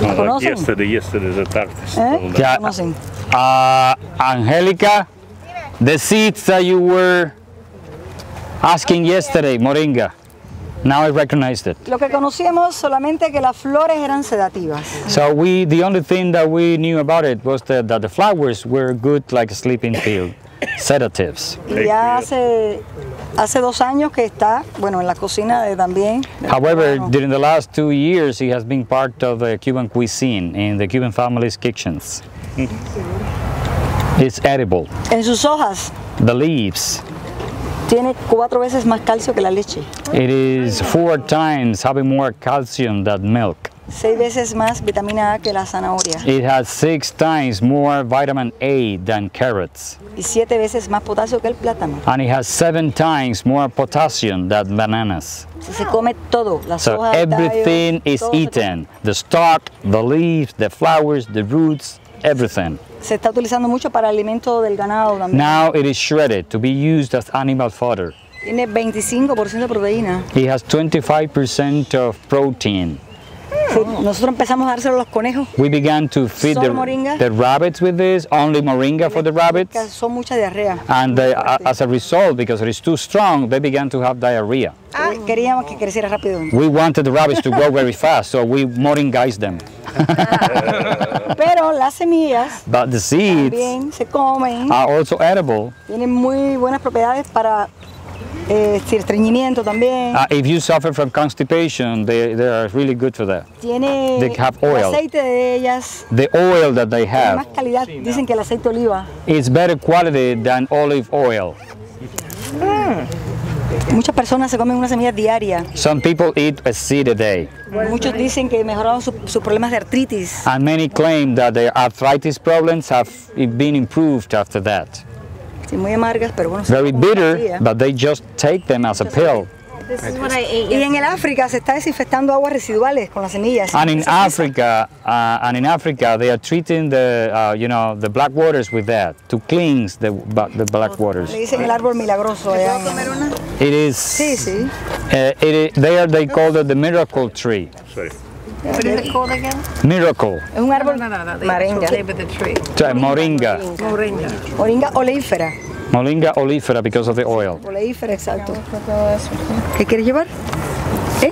[SPEAKER 11] Like yesterday, yesterday that artist
[SPEAKER 1] ¿Eh?
[SPEAKER 2] Yeah. Uh, Angelica, the seeds that you were Asking yesterday, moringa. Now I recognized it.
[SPEAKER 1] Lo que conocíamos solamente que las flores eran sedativas.
[SPEAKER 2] So we, the only thing that we knew about it was that, that the flowers were good like a sleeping pill, sedatives.
[SPEAKER 1] Y ya hace, hace dos años que está, bueno, en la cocina de también.
[SPEAKER 2] However, during the last two years, he has been part of the Cuban cuisine in the Cuban family's kitchens. It's edible.
[SPEAKER 1] En sus hojas
[SPEAKER 2] The leaves,
[SPEAKER 1] tiene cuatro veces más calcio que la leche,
[SPEAKER 2] it is four times having more calcium than milk.
[SPEAKER 1] seis veces más vitamina A que la zanahoria
[SPEAKER 2] It has six times more vitamin A than carrots.
[SPEAKER 1] y siete veces más potasio que el plátano.
[SPEAKER 2] And it has seven times more potassium than bananas.
[SPEAKER 1] Si se come todo, las
[SPEAKER 2] So
[SPEAKER 1] hojas, el tallo,
[SPEAKER 2] everything is
[SPEAKER 1] se
[SPEAKER 2] eaten. The stalk, the leaves, the flowers, the roots, everything.
[SPEAKER 1] Se está utilizando mucho para alimento del ganado también.
[SPEAKER 2] Now it is shredded to be used as animal fodder.
[SPEAKER 1] Tiene 25% de proteína.
[SPEAKER 2] It has 25% of protein.
[SPEAKER 1] Nosotros empezamos a dárselo a los conejos.
[SPEAKER 2] We began to feed the,
[SPEAKER 1] moringa.
[SPEAKER 2] the rabbits with this, only moringa for the rabbits.
[SPEAKER 1] Son mucha diarrea.
[SPEAKER 2] And they, as a result, because it is too strong, they began to have diarrhea.
[SPEAKER 1] Ah, Queríamos que creciera rápido.
[SPEAKER 2] We wanted the rabbits to grow very fast, so we moringized them.
[SPEAKER 1] Pero las semillas
[SPEAKER 2] But the seeds
[SPEAKER 1] también se comen.
[SPEAKER 2] are also edible.
[SPEAKER 1] Tienen muy buenas propiedades para eh, estreñimiento también.
[SPEAKER 2] Uh, if you suffer from constipation, they, they are really good for that.
[SPEAKER 1] Tiene
[SPEAKER 2] they have
[SPEAKER 1] el
[SPEAKER 2] oil.
[SPEAKER 1] aceite de ellas.
[SPEAKER 2] The oil that they
[SPEAKER 1] Tiene más
[SPEAKER 2] have
[SPEAKER 1] calidad. Dicen que el aceite de oliva.
[SPEAKER 2] is better quality than olive oil.
[SPEAKER 1] Muchas personas se comen una semilla diaria.
[SPEAKER 2] Some people eat a seed a day,
[SPEAKER 1] Muchos dicen que mejoraron su- sus problemas de artritis.
[SPEAKER 2] and many claim that their arthritis problems have been improved after that.
[SPEAKER 1] Sí, muy amargas, pero bueno.
[SPEAKER 2] Very bitter, but they just take them as a pill.
[SPEAKER 1] Y en el África se está desinfectando aguas residuales con las semillas.
[SPEAKER 2] And in Africa, uh, and in Africa, they are treating the, uh, you know, the black waters with that to cleanse the, the black waters.
[SPEAKER 1] Le dicen el árbol milagroso. allá en-
[SPEAKER 2] It is.
[SPEAKER 1] Sí, sí.
[SPEAKER 2] Uh, it is, there they call it the miracle tree.
[SPEAKER 7] What is it called again?
[SPEAKER 2] Miracle.
[SPEAKER 1] Es un árbol
[SPEAKER 7] No, no, no. The tree.
[SPEAKER 2] So, moringa.
[SPEAKER 7] Moringa.
[SPEAKER 1] Moringa oleífera.
[SPEAKER 2] Moringa olifera because of the oil.
[SPEAKER 1] Oleífera, exacto. ¿Qué quieres llevar? ¿Eh?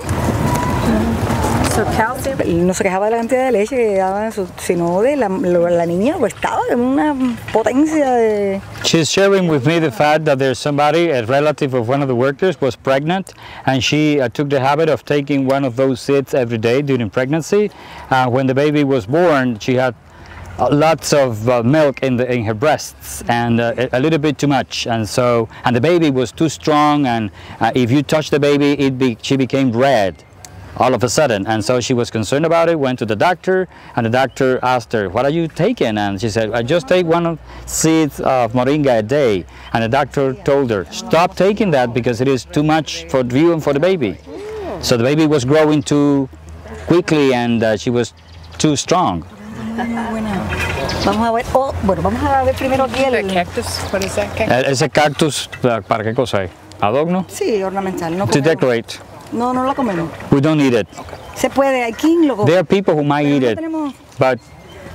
[SPEAKER 1] No se quejaba de la cantidad de leche que daban, sino de la, la niña, pues estaba en una potencia de...
[SPEAKER 2] She's sharing with me the fact that there's somebody, a relative of one of the workers, was pregnant, and she uh, took the habit of taking one of those seeds every day during pregnancy. Uh, when the baby was born, she had uh, lots of uh, milk in, the, in her breasts and uh, a, a little bit too much, and so and the baby was too strong, and uh, if you touch the baby, it be, she became red all of a sudden. And so she was concerned about it, went to the doctor, and the doctor asked her, What are you taking? And she said, I just take one seed of moringa a day. And the doctor told her, Stop taking that because it is too much for you and for the baby. So the baby was growing too quickly and uh, she was too strong.
[SPEAKER 1] Muy buena. Vamos a ver, oh, bueno, vamos a ver primero aquí el...
[SPEAKER 7] Cactus. What is that? Cactus.
[SPEAKER 2] Eh, Ese cactus, uh, ¿para qué cosa es? ¿Adorno?
[SPEAKER 1] Sí, ornamental, no
[SPEAKER 2] To
[SPEAKER 1] comemos.
[SPEAKER 2] decorate.
[SPEAKER 1] No, no la comemos.
[SPEAKER 2] We don't eat it.
[SPEAKER 1] Se puede, hay quien lo come.
[SPEAKER 2] There are people who might eat
[SPEAKER 1] No
[SPEAKER 2] it,
[SPEAKER 1] tenemos,
[SPEAKER 2] but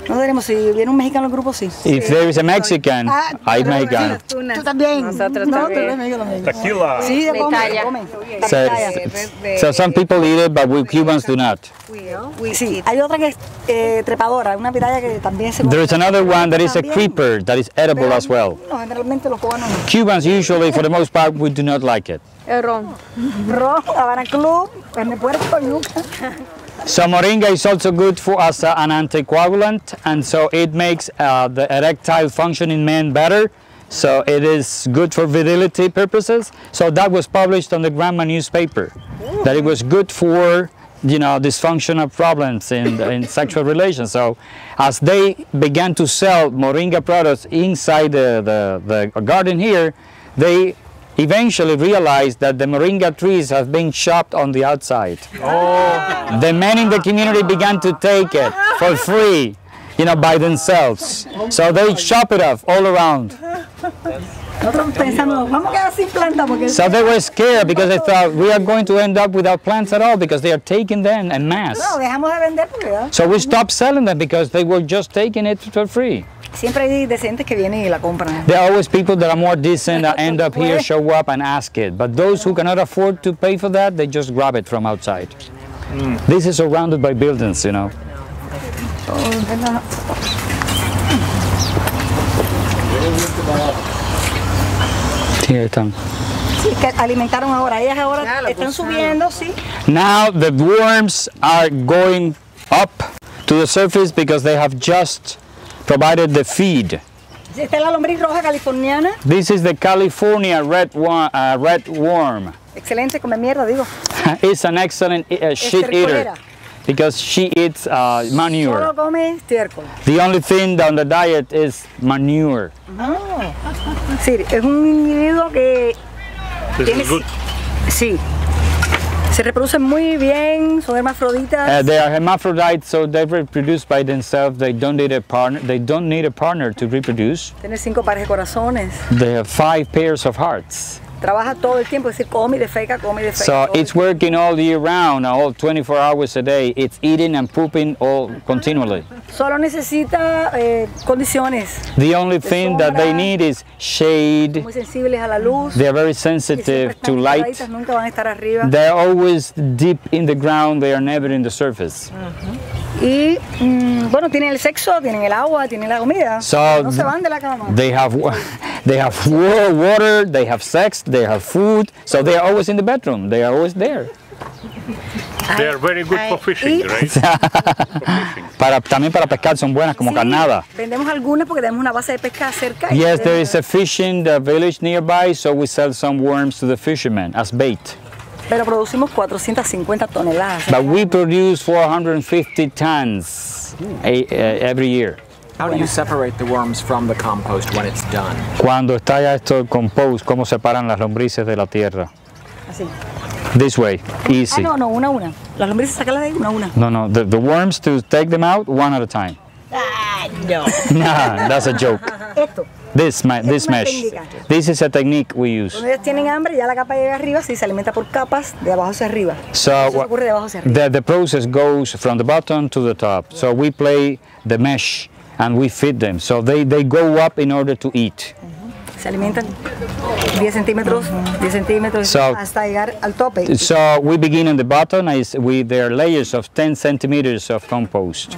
[SPEAKER 1] no tenemos, si viene un mexicano al grupo, sí.
[SPEAKER 2] if there is a Mexican,
[SPEAKER 1] Ah,
[SPEAKER 2] I
[SPEAKER 1] pero-
[SPEAKER 2] mexicano.
[SPEAKER 1] Tú también.
[SPEAKER 12] Nosotros
[SPEAKER 1] no,
[SPEAKER 12] también.
[SPEAKER 1] también.
[SPEAKER 11] Tequila.
[SPEAKER 1] Sí,
[SPEAKER 12] Pitaya.
[SPEAKER 1] come.
[SPEAKER 2] So, so some people eat it, but we Cubans do not.
[SPEAKER 1] Sí, hay otra que es eh, trepadora, una pitaya que también se come.
[SPEAKER 2] There is another one that is a creeper that is edible as well.
[SPEAKER 1] No, generalmente los cubanos no.
[SPEAKER 2] Cubans usually, for the most part, we do not like it.
[SPEAKER 12] El ron.
[SPEAKER 1] Ron, Habana Club, carne puerco, yuca.
[SPEAKER 2] So moringa is also good for as an anticoagulant, and so it makes uh, the erectile function in men better. So it is good for virility purposes. So that was published on the Granma newspaper, that it was good for you know dysfunctional problems in, in sexual relations. So as they began to sell moringa products inside the, the, the garden here, they eventually realized that the moringa trees have been chopped on the outside. Oh. The men in the community began to take it for free, you know, by themselves. So they chop it off all around.
[SPEAKER 1] Nosotros pensamos, nos vamos a quedar sin planta porque
[SPEAKER 2] So they were scared because they thought we are going to end up without plants at all because they are taking them en mass.
[SPEAKER 1] no, dejamos de vender porque ¿verdad?
[SPEAKER 2] So we stopped selling them because they were just taking it for free.
[SPEAKER 1] siempre hay decentes que vienen y la compran.
[SPEAKER 2] There are always people that are more decent that end up here, show up and ask it. But those who cannot afford to pay for that, they just grab it from outside. Mm. This is surrounded by buildings, you know. Here están.
[SPEAKER 1] Sí, que alimentaron ahora, ellas ahora están subiendo, sí.
[SPEAKER 2] Now the worms are going up to the surface because they have just provided the feed.
[SPEAKER 1] Esta es la lombriz roja californiana,
[SPEAKER 2] This is the California red, wa- uh, red worm.
[SPEAKER 1] excelente, come mierda, digo.
[SPEAKER 2] it's an excellent uh, shit eater
[SPEAKER 1] Estercolera.
[SPEAKER 2] Because she eats uh, manure.
[SPEAKER 1] Solo come estiércol.
[SPEAKER 2] The only thing on the diet is manure.
[SPEAKER 1] Ah. Sí, es un individuo que
[SPEAKER 11] This
[SPEAKER 1] tiene,
[SPEAKER 11] is good.
[SPEAKER 1] sí, se reproducen muy bien, son hermafroditas.
[SPEAKER 2] Uh, they are hermaphrodites, so they reproduce by themselves. They don't need a partner. They don't need a partner to reproduce.
[SPEAKER 1] Tiene cinco pares de corazones.
[SPEAKER 2] They have five pairs of hearts.
[SPEAKER 1] Trabaja todo el tiempo, es decir, come y defeca, come y defeca.
[SPEAKER 2] So it's working all year round, all 24 hours a day. It's eating and pooping all continually.
[SPEAKER 1] Solo necesita eh, condiciones
[SPEAKER 2] The only thing that they need is shade.
[SPEAKER 1] muy sensibles a la luz.
[SPEAKER 2] They are very sensitive to light.
[SPEAKER 1] nunca van a estar arriba.
[SPEAKER 2] They're always deep in the ground. They are never in the surface.
[SPEAKER 1] Y mm, bueno, tienen el sexo, tienen el agua, tienen la comida.
[SPEAKER 2] So
[SPEAKER 1] no se van de la cama.
[SPEAKER 2] They have they have wa- water, they have sex, they have food. So they are always in the bedroom. They are always there.
[SPEAKER 11] They are very good for fishing, right?
[SPEAKER 2] Para, también para pescar son buenas como
[SPEAKER 1] Sí,
[SPEAKER 2] carnada.
[SPEAKER 1] Vendemos algunas porque tenemos una base de pesca cerca.
[SPEAKER 2] Yes, there is a fishing the village nearby, so we sell some worms to the fishermen as bait.
[SPEAKER 1] Pero producimos 450 toneladas.
[SPEAKER 2] But we produce 450 tons a, uh, every year.
[SPEAKER 8] How do you separate the worms from the compost when it's done?
[SPEAKER 2] Cuando está ya esto el compost, ¿cómo separan las lombrices de la tierra?
[SPEAKER 1] Así.
[SPEAKER 2] This way,
[SPEAKER 1] Ah,
[SPEAKER 2] easy.
[SPEAKER 1] no, no, una a una. Las lombrices sacarlas de ahí una a una.
[SPEAKER 2] No, no, the, the worms to take them out one at a time.
[SPEAKER 1] Ah, no.
[SPEAKER 2] Nah, that's a joke.
[SPEAKER 1] Esto.
[SPEAKER 2] This, ma- this mesh. This is a technique we use.
[SPEAKER 1] Cuando ellas tienen hambre, ya la capa llega arriba, sí, se alimenta por capas, de abajo hacia arriba.
[SPEAKER 2] So
[SPEAKER 1] Eso ocurre de abajo hacia arriba.
[SPEAKER 2] the, the process goes from the bottom to the top. So we play the mesh and we feed them. So they, they go up in order to eat.
[SPEAKER 1] Se alimentan 10 centímetros, 10 centímetros,
[SPEAKER 2] So-
[SPEAKER 1] hasta llegar al tope.
[SPEAKER 2] So we begin on the bottom is with their layers of 10 centimeters of compost,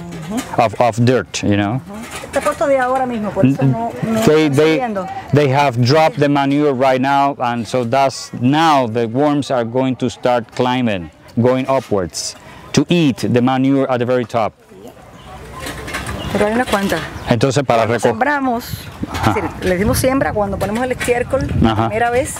[SPEAKER 2] of, of dirt, you know.
[SPEAKER 1] Este puesto de ahora mismo, por eso no, no
[SPEAKER 2] They, they, they have dropped the manure right now and so that's now the worms are going to start climbing, going upwards to eat the manure at the very top.
[SPEAKER 1] Pero hay unas cuantas.
[SPEAKER 2] Entonces para
[SPEAKER 1] Cuando
[SPEAKER 2] recoger...
[SPEAKER 1] sembramos, es decir, le dimos siembra cuando ponemos el estiércol, la
[SPEAKER 2] Ajá.
[SPEAKER 1] primera vez,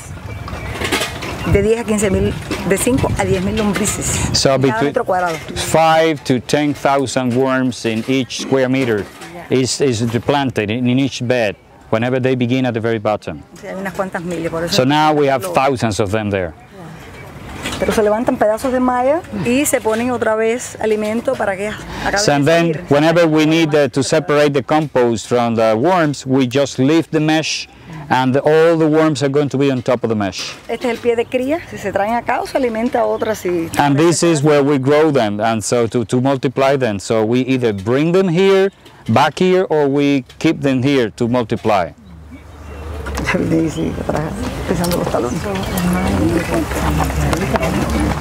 [SPEAKER 1] de 10 a 15 mil, de 5 a 10 mil lombrices.
[SPEAKER 2] So
[SPEAKER 1] cada metro cuadrado.
[SPEAKER 2] five to 10,000 worms in each square meter is, is planted in, in each bed whenever they begin at the very bottom.
[SPEAKER 1] Hay unas cuantas miles, por eso.
[SPEAKER 2] So now we have thousands of them there.
[SPEAKER 1] Pero se levantan pedazos de malla y se ponen otra vez alimento para que acaben
[SPEAKER 2] So and
[SPEAKER 1] de
[SPEAKER 2] then whenever we need uh, to separate the compost from the worms, we just lift the mesh and all the worms are going to be on top of the mesh.
[SPEAKER 1] Este es el pie de cría, si se traen acá o se alimenta otras y
[SPEAKER 2] And this is where we grow them and so to, to multiply them. So we either bring them here, back here, or we keep them here to multiply.
[SPEAKER 1] Sí, sí, atrás, pisando los talones.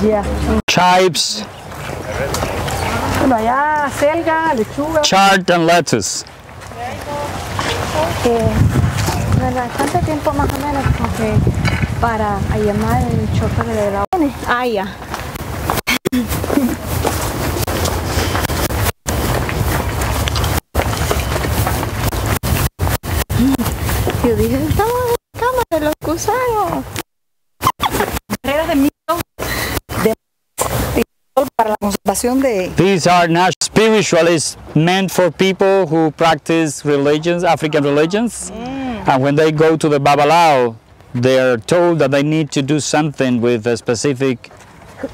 [SPEAKER 1] Ya.
[SPEAKER 2] Chives,
[SPEAKER 1] Bueno, allá selga, lechuga.
[SPEAKER 2] chard, and lettuce.
[SPEAKER 15] Eh, ¿verdad? ¿Cuánto tiempo más o menos para llamar el chofer de la Ah, ya. Yo dije, estamos en la cama de los gusanos.
[SPEAKER 1] Barreras de miedo de para la conservación de
[SPEAKER 2] These are not spiritualists meant for people who practice religions, African religions. And when they go to the Babalao, they are told that they need to do something with a specific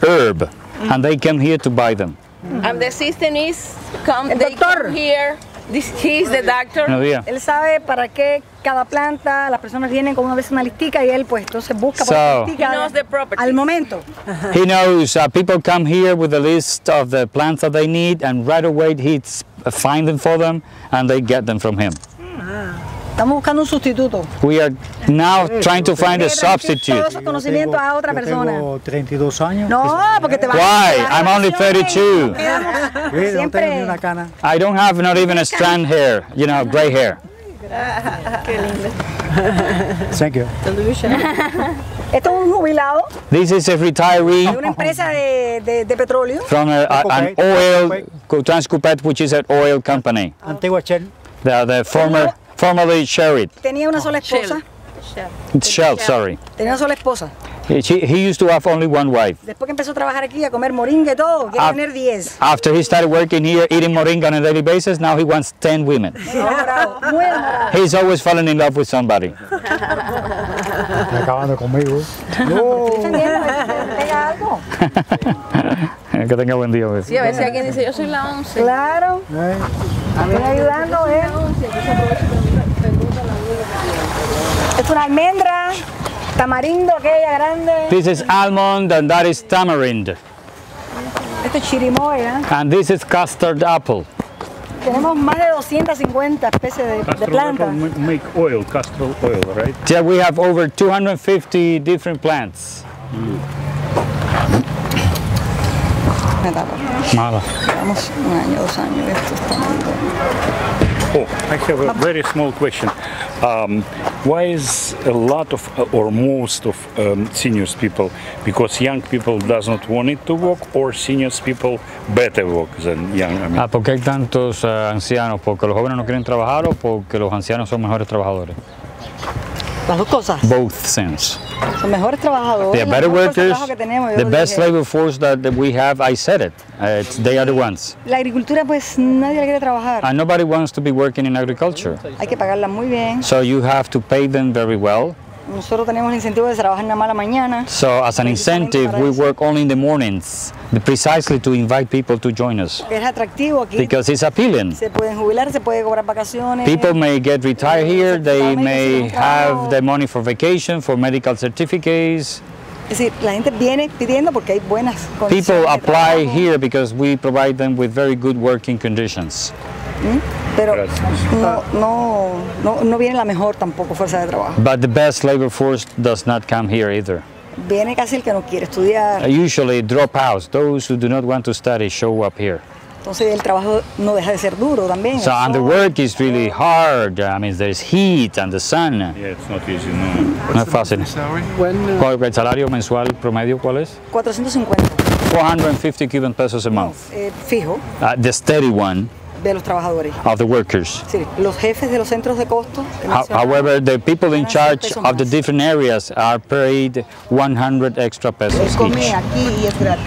[SPEAKER 2] herb. And they come here to buy them.
[SPEAKER 16] And the system is come, they come here
[SPEAKER 7] This, he's the doctor.
[SPEAKER 2] Buenos días.
[SPEAKER 1] Él sabe para qué cada planta, las personas vienen con una vez una listica y él pues entonces busca por la
[SPEAKER 2] So-
[SPEAKER 1] listica
[SPEAKER 7] He knows
[SPEAKER 1] al momento.
[SPEAKER 2] He knows uh, people come here with a list of the plants that they need, and right away he find them for them, and they get them from him.
[SPEAKER 1] Estamos buscando un sustituto.
[SPEAKER 2] We are now trying to find a substitute.
[SPEAKER 1] Todos esos conocimientos a otra persona.
[SPEAKER 16] Tengo 32 años.
[SPEAKER 1] No, porque te va
[SPEAKER 2] Why?
[SPEAKER 1] a
[SPEAKER 2] I'm only 32.
[SPEAKER 16] Sí, no tengo ni una cana.
[SPEAKER 2] I don't have not even a strand hair, you know, gray hair.
[SPEAKER 1] Qué lindo.
[SPEAKER 16] Thank you.
[SPEAKER 1] Esto es un jubilado
[SPEAKER 2] This is a retiree
[SPEAKER 1] de una empresa de, de, de petróleo.
[SPEAKER 2] from a, a- an oil, Transcupet, which is an oil company.
[SPEAKER 16] Antigua Shell.
[SPEAKER 2] The, the former, formerly Sherrit.
[SPEAKER 1] Tenía una sola esposa.
[SPEAKER 2] It's Shell, sorry.
[SPEAKER 1] Tenía una sola esposa.
[SPEAKER 2] He, he used to have only one wife.
[SPEAKER 1] Después que empezó a trabajar aquí, a comer moringa y todo, quiere tener 10.
[SPEAKER 2] After he started working here, eating moringa on a daily basis, now he wants 10 women.
[SPEAKER 1] Enamorado.
[SPEAKER 2] He's always falling in love with somebody.
[SPEAKER 16] Está acabando conmigo.
[SPEAKER 1] Estoy defendiendo, ¿me pega algo?
[SPEAKER 2] que tenga buen día. pues.
[SPEAKER 7] Sí, a ver si alguien dice, yo soy la 11.
[SPEAKER 1] Claro. Estoy ayudando, ¿eh? Es una almendra, tamarindo, aquella grande.
[SPEAKER 2] This is almond and that is tamarind.
[SPEAKER 1] Esto es chirimoya.
[SPEAKER 2] And this is custard apple.
[SPEAKER 1] Tenemos más de 250 especies de, de plantas.
[SPEAKER 11] make oil, castor oil, right?
[SPEAKER 2] Yeah, we have over 250 different plants.
[SPEAKER 1] Me tapa.
[SPEAKER 2] Mala.
[SPEAKER 1] Llevamos un año, dos años. Esto está muy bueno.
[SPEAKER 11] Oh, I have a very small question. Um, why is a lot of uh, or most of um, seniors people because young people does not want it to work or seniors people better work than young? I mean,
[SPEAKER 2] Ah, ¿Por qué hay tantos eh, ancianos? ¿Porque los jóvenes no quieren trabajar o porque los ancianos son mejores trabajadores?
[SPEAKER 1] Las dos cosas.
[SPEAKER 2] Both things.
[SPEAKER 1] Son mejores trabajadores. La
[SPEAKER 2] better workers.
[SPEAKER 1] tenemos,
[SPEAKER 2] The best
[SPEAKER 1] dije.
[SPEAKER 2] labor force that, that we have, I said it. Uh, it's, they are the ones.
[SPEAKER 1] La agricultura, pues nadie la quiere trabajar.
[SPEAKER 2] And nobody wants to be working in agriculture.
[SPEAKER 1] Hay que pagarla muy bien.
[SPEAKER 2] So you have to pay them very well.
[SPEAKER 1] Nosotros tenemos el incentivo de trabajar nada más la mañana.
[SPEAKER 2] So as an incentive, we work only in the mornings, precisely to invite people to join us.
[SPEAKER 1] Es atractivo aquí.
[SPEAKER 2] Because it's appealing.
[SPEAKER 1] Se pueden jubilar, se puede cobrar vacaciones.
[SPEAKER 2] People may get retired here, they may have the money for vacation, for medical certificates.
[SPEAKER 1] Es decir, la gente viene pidiendo porque hay buenas condiciones.
[SPEAKER 2] People apply here because we provide them with very good working conditions.
[SPEAKER 1] Pero no, no, no, no viene la mejor tampoco fuerza de trabajo.
[SPEAKER 2] But the best labor force does not come here either.
[SPEAKER 1] Viene casi el que no quiere estudiar.
[SPEAKER 2] Uh, Usually dropouts, those who do not want to study, show up here.
[SPEAKER 1] Entonces el trabajo no deja de ser duro también.
[SPEAKER 2] So, and the work is really hard. I mean, there's heat and the sun.
[SPEAKER 11] yeah, it's not easy. No.
[SPEAKER 2] No es fácil. ¿Cuál- ¿El salario mensual promedio cuál es?
[SPEAKER 1] 450
[SPEAKER 2] 450 Cuban pesos a month.
[SPEAKER 1] eh, fijo
[SPEAKER 2] Uh, the steady one
[SPEAKER 1] de los trabajadores.
[SPEAKER 2] of the workers.
[SPEAKER 1] Sí, los jefes de los centros de costo.
[SPEAKER 2] However, the people in
[SPEAKER 1] ganan 100
[SPEAKER 2] charge of the different areas are paid 100 extra pesos
[SPEAKER 1] come
[SPEAKER 2] each.
[SPEAKER 1] aquí y es gratis.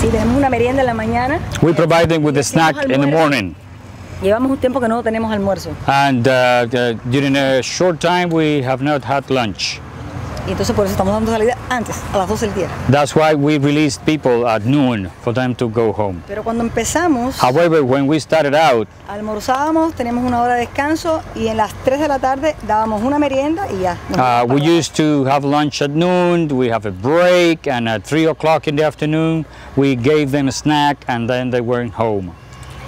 [SPEAKER 1] Sí, tenemos una merienda en la mañana.
[SPEAKER 2] We provide them with a snack in the morning.
[SPEAKER 1] Llevamos un tiempo que no tenemos almuerzo.
[SPEAKER 2] And uh, during a short time, we have not had lunch.
[SPEAKER 1] Y entonces por eso estamos dando salida antes, a las 12 del día.
[SPEAKER 2] That's why we released people at noon for them to go home.
[SPEAKER 1] Pero cuando empezamos,
[SPEAKER 2] However, when we started out,
[SPEAKER 1] almorzábamos, teníamos una hora de descanso y en las 3 de la tarde dábamos una merienda y ya.
[SPEAKER 2] uh, we used to have lunch at noon, we have a break, and at 3 o'clock in the afternoon, we gave them a snack and then they went home.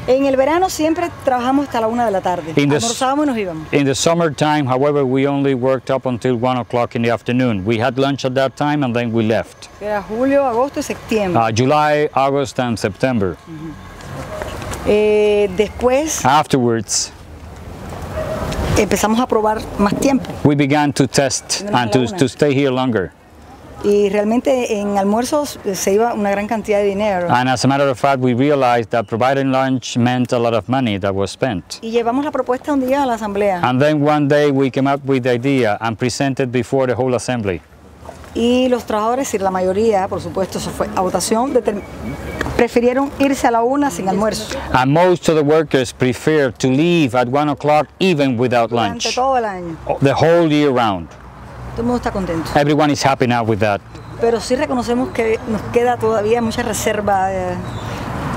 [SPEAKER 1] En el verano siempre trabajamos hasta la 1 de la tarde.
[SPEAKER 2] In the-
[SPEAKER 1] Almorzábamos y nos íbamos.
[SPEAKER 2] In the summertime, however, we only worked up until 1 o'clock in the afternoon. We had lunch at that time and then we left.
[SPEAKER 1] Era julio, agosto y septiembre.
[SPEAKER 2] Uh, July, August, and September.
[SPEAKER 1] Eh, después
[SPEAKER 2] Afterwards,
[SPEAKER 1] empezamos a probar más tiempo
[SPEAKER 2] we began to test and to, to stay here longer.
[SPEAKER 1] Y realmente en almuerzos eh, se iba una gran cantidad de dinero.
[SPEAKER 2] And as a matter of fact, we realized that providing lunch meant a lot of money that was spent.
[SPEAKER 1] Y llevamos la propuesta un día a la asamblea
[SPEAKER 2] And then one day we came up with the idea and presented before the whole assembly.
[SPEAKER 1] y los trabajadores, y la mayoría, por supuesto, eso fue a votación, prefirieron irse a la una sin almuerzo
[SPEAKER 2] And most of the workers prefer to leave at one o'clock even without
[SPEAKER 1] durante
[SPEAKER 2] lunch,
[SPEAKER 1] todo el año.
[SPEAKER 2] the whole year round.
[SPEAKER 1] Todo el mundo está contento.
[SPEAKER 2] Everyone is happy now with that.
[SPEAKER 1] Pero sí reconocemos que nos queda todavía mucha reserva. eh,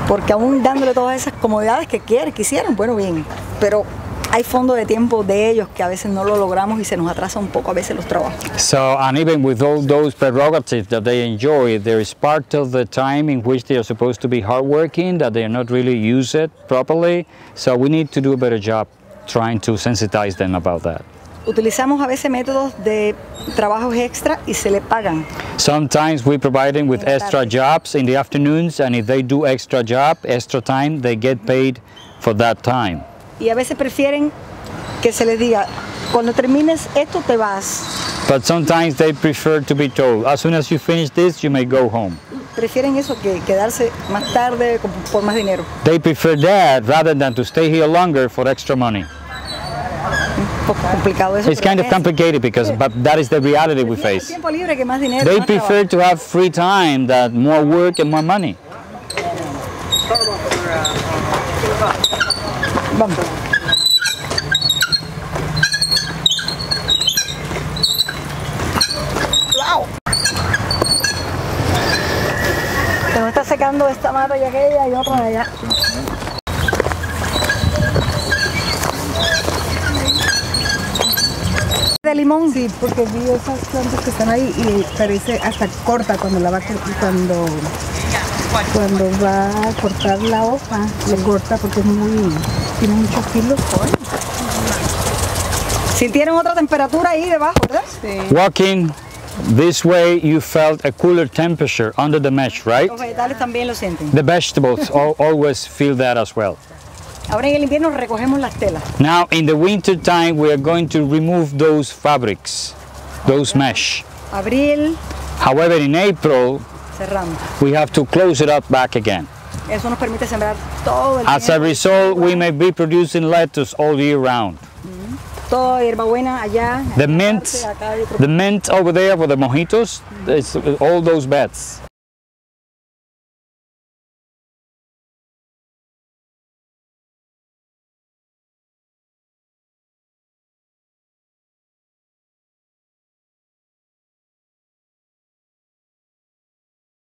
[SPEAKER 1] porque aún dándole todas esas comodidades que quieren, quisieran, bueno, bien, pero hay fondos de tiempo de ellos que a veces no lo logramos y se nos atrasa un poco a veces los trabajos.
[SPEAKER 2] So, and even with all those prerogatives that they enjoy, there is part of the time in which they are supposed to be hardworking that they are not really use it properly. So we need to do a better job trying to sensitize them about that.
[SPEAKER 1] Utilizamos a veces métodos de trabajos extra y se le pagan.
[SPEAKER 2] Sometimes we provide them with extra jobs in the afternoons, and if they do extra job, extra time, they get paid for that time.
[SPEAKER 1] Y a veces prefieren que se les diga, cuando termines esto te vas.
[SPEAKER 2] But sometimes they prefer to be told, as soon as you finish this, you may go home.
[SPEAKER 1] Prefieren eso que quedarse más tarde por más dinero.
[SPEAKER 2] They prefer that rather than to stay here longer for extra money.
[SPEAKER 1] Poco complicado eso.
[SPEAKER 2] It's kind of complicated because, but that is the reality we face.
[SPEAKER 1] tiempo libre que más dinero.
[SPEAKER 2] They prefer to have free time than more work and more money.
[SPEAKER 1] Vamos. Wow. Se nos está secando esta mata y aquella y otra de allá. De limón.
[SPEAKER 5] Sí, porque vi esas plantas que están ahí y parece hasta corta cuando la va cuando cuando va a cortar la hoja, le corta porque es muy tiene muchos kilos.
[SPEAKER 1] Sintieron otra temperatura ahí debajo, ¿verdad? Sí.
[SPEAKER 2] Walking this way, you felt a cooler temperature under the mesh, right?
[SPEAKER 1] Los vegetales también lo sienten.
[SPEAKER 2] The vegetables al- always feel that as well.
[SPEAKER 1] Ahora en el invierno recogemos las telas.
[SPEAKER 2] Now, in the winter time, we are going to remove those fabrics, those mesh.
[SPEAKER 1] Abril,
[SPEAKER 2] However, in April,
[SPEAKER 1] cerramos.
[SPEAKER 2] we have to close it up back again.
[SPEAKER 1] Eso nos permite sembrar todo el
[SPEAKER 2] As a result, we may be producing lettuce all year round.
[SPEAKER 1] toda hierbabuena allá.
[SPEAKER 2] The mint, the mint over there for the mojitos, it's all those beds.